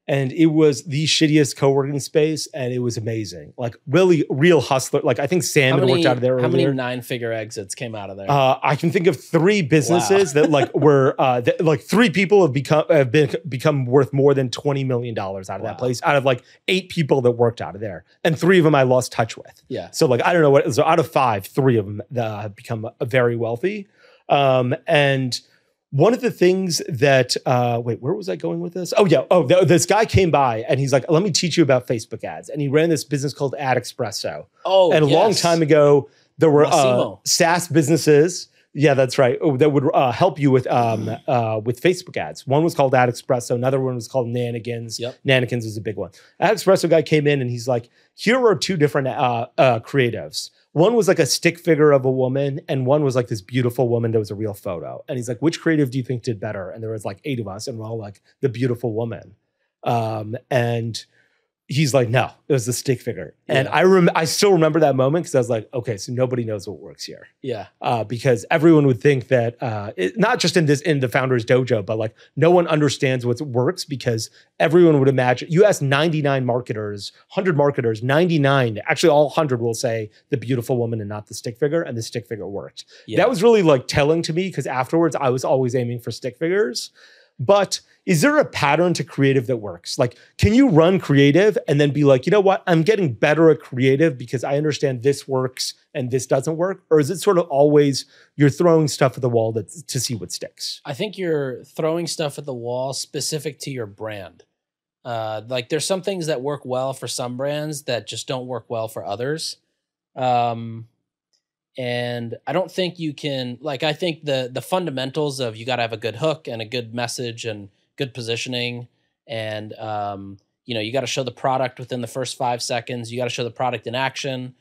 And it was the shittiest co-working space, and it was amazing. Like really, real hustler. Like I think Sam many, worked out of there how many earlier. nine figure exits came out of there? Uh, I can think of three businesses that like were uh, that, like three people have become have been become worth more than twenty million dollars out of Wow. that place. Out of like eight people that worked out of there, and three of them I lost touch with. yeah. So like I don't know what. So out of five, three of them uh, have become uh, very wealthy. Um, and one of the things that uh, wait, where was I going with this? Oh yeah, oh th- this guy came by and he's like, "Let me teach you about Facebook ads." And he ran this business called Ad Espresso. Oh, and a long time ago, there were uh, SaaS businesses. Yeah, that's right. oh, That would uh, help you with um, uh, with Facebook ads. One was called Ad Espresso. Another one was called Nanigans. Yep. Nanigans was a big one. Ad Espresso guy came in and he's like, here are two different uh, uh, creatives. One was like a stick figure of a woman, and one was like this beautiful woman that was a real photo. And he's like, which creative do you think did better? And there was like eight of us, and we're all like the beautiful woman. Um, and he's like, no, it was the stick figure. And I rem- I still remember that moment because I was like, okay, so nobody knows what works here Yeah. uh, because everyone would think that uh, it, not just in this in the founders dojo, but like no one understands what works because everyone would imagine. You ask ninety nine marketers, hundred marketers, ninety nine, actually all hundred will say the beautiful woman and not the stick figure, and the stick figure worked. Yeah. That was really like telling to me because afterwards I was always aiming for stick figures. But is there a pattern to creative that works? Like, can you run creative and then be like, you know what? I'm getting better at creative because I understand this works and this doesn't work? Or is it sort of always you're throwing stuff at the wall that, to see what sticks? I think you're throwing stuff at the wall specific to your brand. Uh, like there's some things that work well for some brands that just don't work well for others. Um, and I don't think you can like I think the the fundamentals of you got to have a good hook and a good message and good positioning and um, you know you got to show the product within the first five seconds. You got to show the product in action.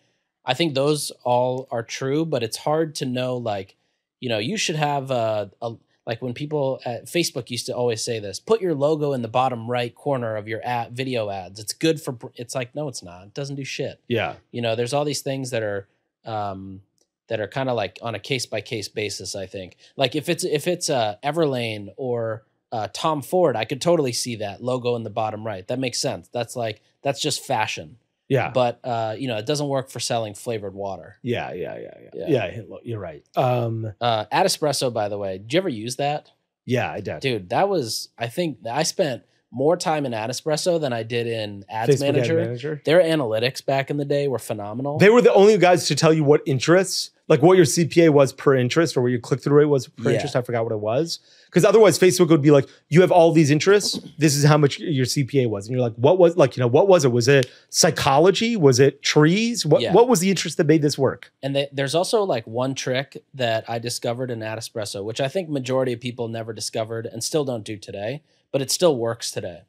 I think those all are true, but it's hard to know like you know you should have a, a like when people at Facebook used to always say this, put your logo in the bottom right corner of your ad, video ads. It's good for it's like no it's not. It doesn't do shit. Yeah. You know, there's all these things that are um that are kind of like on a case by case basis, I think. Like if it's if it's uh Everlane or uh, Tom Ford, I could totally see that logo in the bottom right. That makes sense. That's like that's just fashion. Yeah. But uh, you know, it doesn't work for selling flavored water. yeah. Yeah. Yeah. Yeah. Yeah. Yeah. You're right. Um, Uh, Ad Espresso, by the way, did you ever use that? yeah, I did. Dude, that was I think I spent more time in Ad Espresso than I did in Ads Facebook Ad Manager. Manager. Their analytics back in the day were phenomenal. They were the only guys to tell you what interests, like what your CPA was per interest or what your click through rate was per Yeah. interest. I forgot what it was. Because otherwise, Facebook would be like, you have all these interests. This is how much your CPA was. And you're like, what was, like, you know, what was it? Was it psychology? Was it trees? What, Yeah. what was the interest that made this work? And they, there's also like one trick that I discovered in Ad Espresso, which I think majority of people never discovered and still don't do today, but it still works today.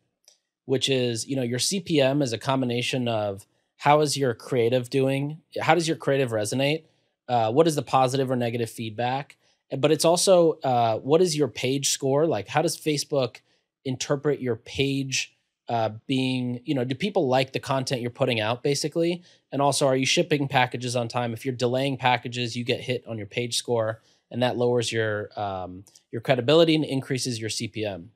Which is, you know, your CPM is a combination of how is your creative doing? How does your creative resonate? Uh, what is the positive or negative feedback? But it's also uh, what is your page score? Like, how does Facebook interpret your page uh, being, you know, do people like the content you're putting out basically? And also, are you shipping packages on time? If you're delaying packages, you get hit on your page score, and that lowers your um, your credibility and increases your CPM.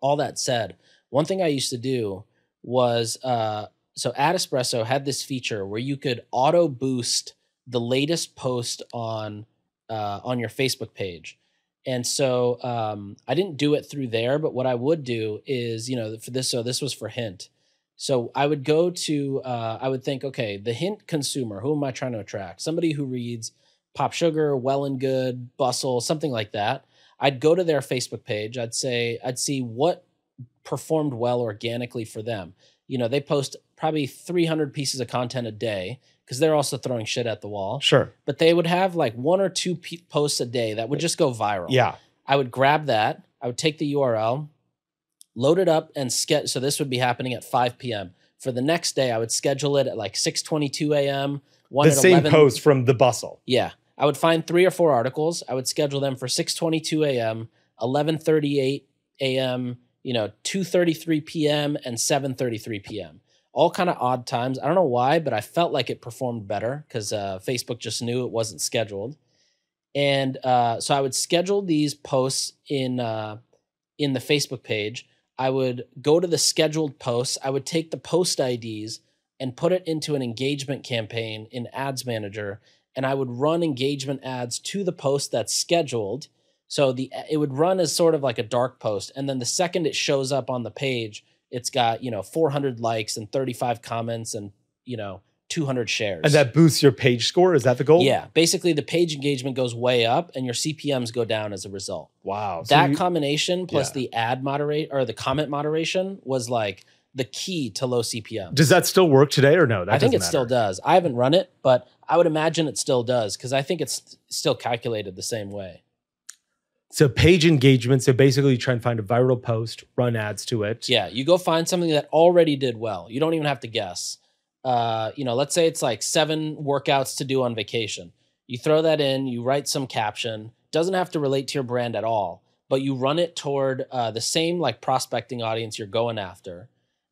All that said, one thing I used to do was uh, so Ad Espresso had this feature where you could auto boost the latest post on uh, on your Facebook page. And so um, I didn't do it through there, but what I would do is, you know, for this, so this was for Hint. So I would go to, uh, I would think, okay, the Hint consumer, who am I trying to attract? Somebody who reads Pop Sugar, Well and Good, Bustle, something like that. I'd go to their Facebook page. I'd say, I'd see what performed well organically for them. You know, they post probably 300 pieces of content a day because they're also throwing shit at the wall. Sure. But they would have like one or two posts a day that would just go viral. Yeah. I would grab that. I would take the URL, load it up, and sketch. So this would be happening at 5 p.m. For the next day, I would schedule it at like 6:22 a.m. One The at same 11. post from the bustle. Yeah, I would find three or four articles. I would schedule them for 6:22 a.m., 11:38 a.m., you know, 2:33 p.m. and 7:33 p.m. all kind of odd times. I don't know why, but I felt like it performed better because uh, Facebook just knew it wasn't scheduled, and uh, so I would schedule these posts in uh, in the Facebook page. I would go to the scheduled posts. I would take the post IDs and put it into an engagement campaign in Ads Manager, and I would run engagement ads to the post that's scheduled. So the it would run as sort of like a dark post, and then the second it shows up on the page, it's got you know 400 likes and 35 comments and you know 200 shares. And that boosts your page score. Is that the goal? yeah, basically the page engagement goes way up, and your CPMS go down as a result. Wow. So that you- combination plus yeah. the ad moderate or the comment moderation was like the key to low CPM. does that still work today or no? That I think it doesn't still does. I haven't run it, but I would imagine it still does because I think it's still calculated the same way. So page engagement. So basically, you try and find a viral post, run ads to it. Yeah, you go find something that already did well. You don't even have to guess. Uh, you know, let's say it's like seven workouts to do on vacation. You throw that in, you write some caption. Doesn't have to relate to your brand at all, but you run it toward uh, the same like prospecting audience you're going after.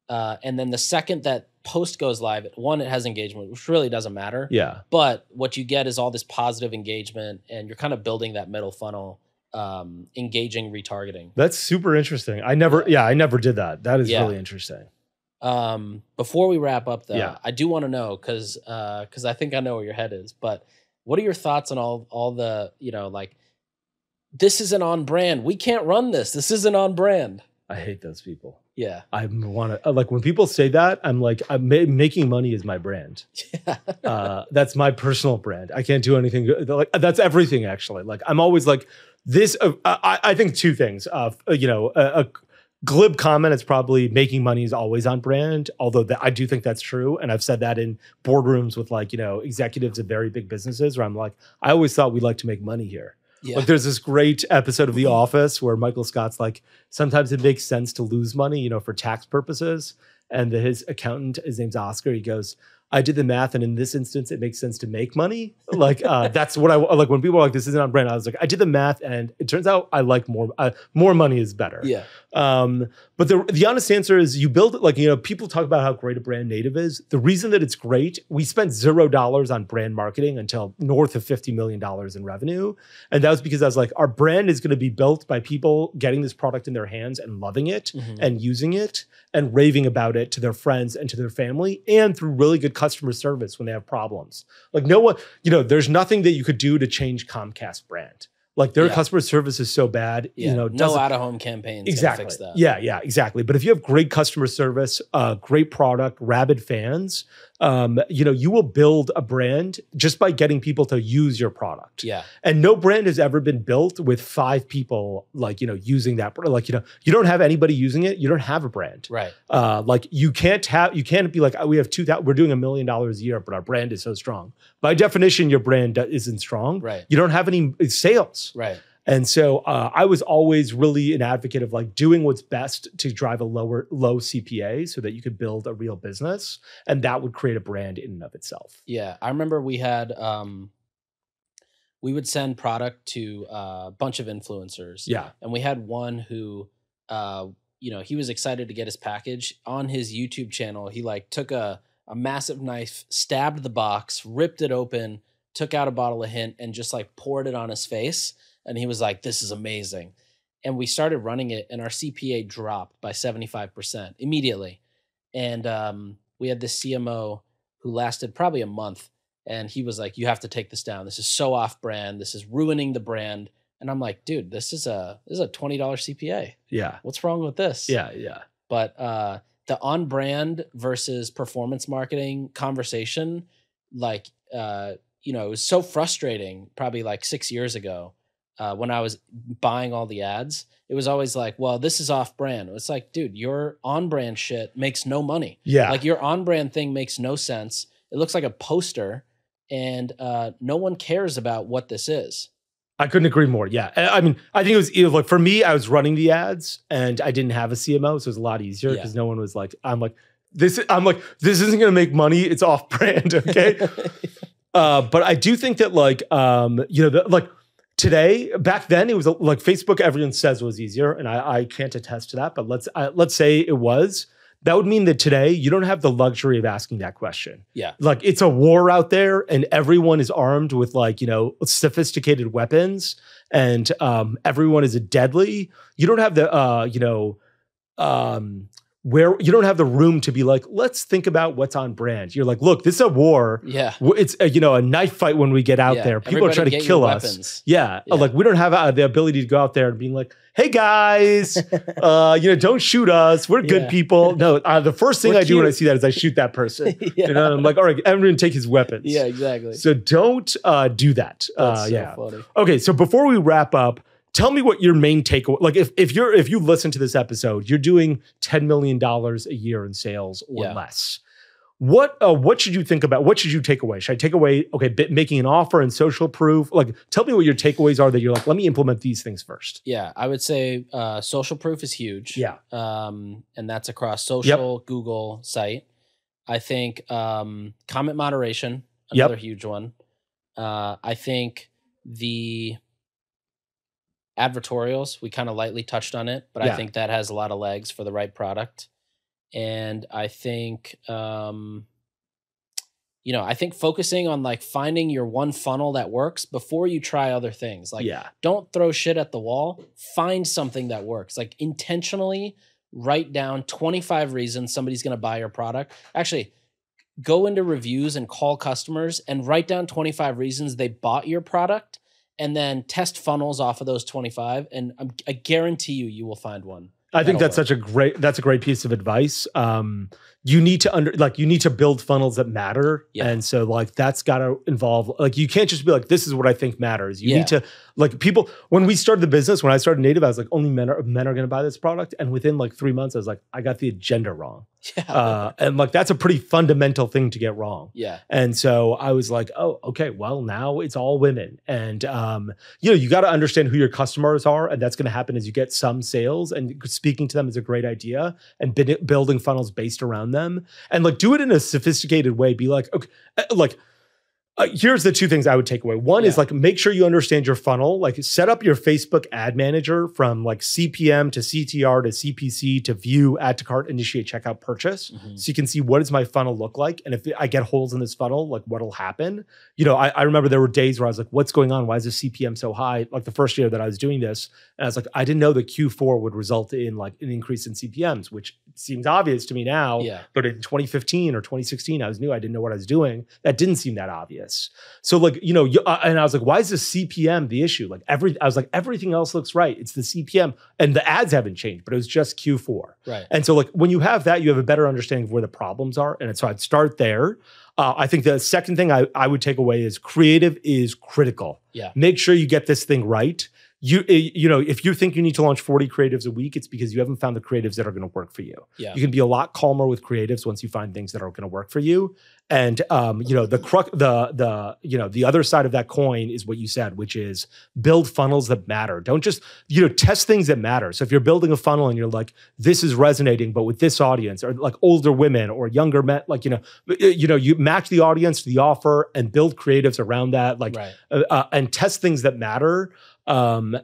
Uh, and then the second that post goes live, one, it has engagement, which really doesn't matter. Yeah. But what you get is all this positive engagement, and you're kind of building that middle funnel, um, engaging retargeting. That's super interesting. I never, yeah, I never did that. That is Yeah. really interesting. Um, before we wrap up, though, Yeah. I do want to know because because I think I know where your head is. But what are your thoughts on all all the you know like this isn't on brand. We can't run this. This isn't on brand. I hate those people. Yeah, I want to like when people say that. I'm like, I'm ma- making money is my brand. yeah, uh, that's my personal brand. I can't do anything. Like that's everything actually. Like I'm always like this. Uh, I, I think two things. Uh, you know, a, a glib comment is probably making money is always on brand. Although that, I do think that's true, and I've said that in boardrooms with like you know executives of very big businesses where I'm like, I always thought we'd like to make money here. yeah. Like there's this great episode of The Office where Michael Scott's like, sometimes it makes sense to lose money, you know, for tax purposes. And the, his accountant, his name's Oscar. He goes, I did the math, and in this instance, it makes sense to make money. Like uh, that's what I like. When people are like, "This isn't on brand," I was like, I did the math, and it turns out I like more. Uh, more money is better. yeah, Um, but the the honest answer is you build it like you know people talk about how great a brand native is. The reason that it's great, we spent zero dollars on brand marketing until north of fifty million dollars in revenue, and that was because I was like, our brand is going to be built by people getting this product in their hands and loving it Mhm. and using it and raving about it to their friends and to their family and through really good customer service when they have problems. Like no one, you know, there's nothing that you could do to change Comcast brand. Like their Yeah. customer service is so bad, yeah. you know, no out of home campaigns. exactly. Fix that. Yeah, yeah, exactly. But if you have great customer service, uh, great product, rabid fans, um, you know, you will build a brand just by getting people to use your product. yeah, And no brand has ever been built with five people, like you know, using that. Like you know, you don't have anybody using it. You don't have a brand. right. Uh, like you can't have, you can't be like, oh, we have two thousand, we're doing a million dollars a year, but our brand is so strong. By definition, your brand isn't strong. Right. You don't have any sales. Right. And so uh, I was always really an advocate of like doing what's best to drive a lower low CPA so that you could build a real business, and that would create a brand in and of itself. Yeah, I remember we had um, we would send product to a bunch of influencers. Yeah, and we had one who uh you know he was excited to get his package on his youtube channel he like took a a massive knife stabbed the box ripped it open took out a bottle of hint and just like poured it on his face and he was like this is amazing and we started running it and our cpa dropped by 75% immediately and um, we had this cmo who lasted probably a month and he was like you have to take this down this is so off brand this is ruining the brand and I'm like, dude, this is a this is a twenty dollar CPA. yeah, What's wrong with this? yeah, yeah. But uh, the on brand versus performance marketing conversation, like uh, you know, it was so frustrating. Probably like six years ago, uh, when I was buying all the ads, it was always like, well, this is off brand. It's like, dude, your on brand shit makes no money. Yeah. Like your on brand thing makes no sense. It looks like a poster, and uh, no one cares about what this is. I couldn't agree more. Yeah. I mean, I think it was like for me, I was running the ads and I didn't have a CMO. So it was a lot easier Yeah. because no one was like, I'm like, this, I'm like, this isn't going to make money. It's off brand. Okay. uh, but I do think that like, um, you know, the, like today, back then it was like Facebook, everyone says was easier. And I, I can't attest to that, but let's, uh, let's say it was. that would mean that today you don't have the luxury of asking that question. Yeah. Like it's a war out there and everyone is armed with like, you know, sophisticated weapons and um, everyone is deadly. You don't have the, uh, you know, um, where you don't have the room to be like, let's think about what's on brand. You're like, look, this is a war. Yeah. It's a, you know a knife fight when we get out Yeah. there. People are trying to kill us. Yeah. Yeah. like we don't have uh, the ability to go out there and being like, "Hey guys, uh, you know, don't shoot us. We're good Yeah. people." No, uh, the first thing We're I do when I see that is I shoot that person. yeah. You know, I'm like, "All right, everyone take his weapons." yeah, exactly. So don't uh, do that. Uh, so yeah. funny. Okay, so before we wrap up, tell me what your main takeaway. Like, if if you're if you listen to this episode, you're doing ten million dollars a year in sales or Yeah. less. What uh, what should you think about? What should you take away? Should I take away okay, bit, making an offer and social proof? Like, tell me what your takeaways are that you're like. Let me implement these things first. Yeah, I would say uh, social proof is huge. Yeah. um, and that's across social, Google, site. I think um, comment moderation, Yep. another huge one. Uh, I think the advertorials, we kind of lightly touched on it, but Yeah. I think that has a lot of legs for the right product. And I think, um, you know, I think focusing on like finding your one funnel that works before you try other things. Like, yeah, don't throw shit at the wall. Find something that works. Like intentionally write down 25 reasons somebody's going to buy your product. Actually, go into reviews and call customers and write down 25 reasons they bought your product and then test funnels off of those 25 and I'm, I guarantee you you will find one. I think that's such a great that's a great piece of advice. Um, you need to under like you need to build funnels that matter, Yeah. and so like that's got to involve like you can't just be like this is what I think matters. You Yeah. need to like people when we started the business when I started Native I was like only men are men are going to buy this product, and within like three months I was like I got the agenda wrong, Yeah. uh, and like that's a pretty fundamental thing to get wrong. yeah. And so I was like, oh, okay, well, now it's all women. And, um, you know, you got to understand who your customers are. And that's going to happen as you get some sales. And speaking to them is a great idea and building funnels based around them. And like, do it in a sophisticated way. Be like, okay, uh, like, uh, here's the two things I would take away. One is like make sure you understand your funnel. Like set up your Facebook ad manager from like CPM to CTR to CPC to view, add to cart, initiate checkout, purchase Mhm. so you can see what does my funnel look like and if i get holes in this funnel like what'll happen you know I, I remember there were days where i was like what's going on why is the cpm so high like the first year that i was doing this and i was like i didn't know that q4 would result in like an increase in cpms which seems obvious to me now Yeah. but in 2015 or 2016 i was new i didn't know what i was doing that didn't seem that obvious so like you know you, uh, and i was like why is the cpm the issue like every i was like everything else looks right it's the cpm and the ads haven't changed but it was just q4 Right. and so, like, when you have that, you have a better understanding of where the problems are. And so I'd start there. Uh, I think the second thing I, I would take away is creative is critical. Yeah. Make sure you get this thing right. You, eh, you know, if you think you need to launch 40 creatives a week, it's because you haven't found the creatives that are going to work for you. Yeah. You can be a lot calmer with creatives once you find things that are going to work for you. And um, you know, the crux, the the you know, the other side of that coin is what you said, which is build funnels that matter. Don't just you know test things that matter. So if you're building a funnel and you're like, this is resonating, but with this audience, or like older women or younger men, like you know, you know, you match the audience to the offer and build creatives around that, like right. uh, uh, and test things that matter. Um,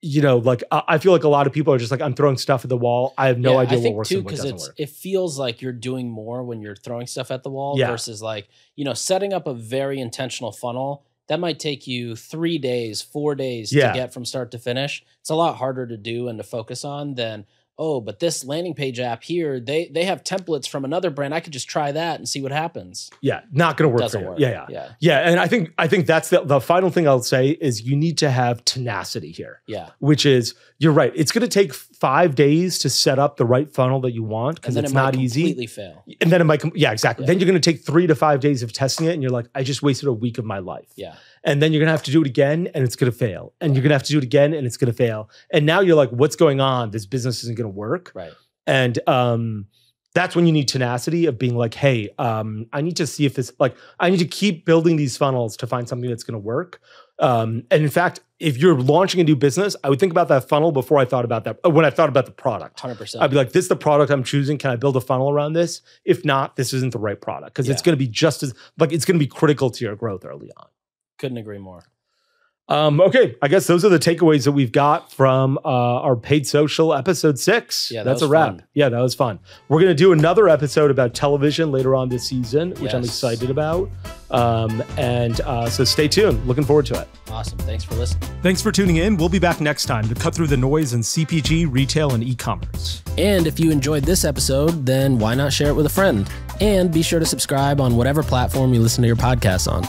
you know, like I feel like a lot of people are just like, I'm throwing stuff at the wall. I have no Yeah, idea I what think works too what because it's work. it feels like you're doing more when you're throwing stuff at the wall Yeah. versus like you know setting up a very intentional funnel that might take you three days, four days Yeah. to get from start to finish. It's a lot harder to do and to focus on than oh, but this landing page app here they they have templates from another brand. I could just try that and see what happens. Yeah, not going to work. Doesn't for you. work. Yeah, yeah, yeah, yeah. And I think I think that's the the final thing I'll say is you need to have tenacity here, yeah. which is you're right. It's going to take five days to set up the right funnel that you want because it's it not easy. completely fail. And then it might come. Yeah, exactly. Yeah. Then you're going to take three to five days of testing it, and you're like, I just wasted a week of my life. Yeah, And then you're going to have to do it again, and it's going to fail. And you're going to have to do it again, and it's going to fail. And now you're like, what's going on? This business isn't going to work. right. And um, that's when you need tenacity of being like, hey, um, I need to see if this, like, I need to keep building these funnels to find something that's going to work. Um, and in fact, if you're launching a new business, I would think about that funnel before I thought about that. uh, When I thought about the product, Hundred percent. I'd be like, this is the product I'm choosing. Can I build a funnel around this? If not, this isn't the right product because it's going to be just as, like, it's going to be critical to your growth early on. Couldn't agree more. Um, okay, I guess those are the takeaways that we've got from uh, our paid social episode six. Yeah, that that's a wrap. fun. Yeah, that was fun. We're gonna do another episode about television later on this season, which I'm excited about. Um, and uh, so stay tuned. Looking forward to it. Awesome. Thanks for listening. Thanks for tuning in. We'll be back next time to cut through the noise in CPG, retail, and e commerce. And if you enjoyed this episode, then why not share it with a friend? And be sure to subscribe on whatever platform you listen to your podcasts on.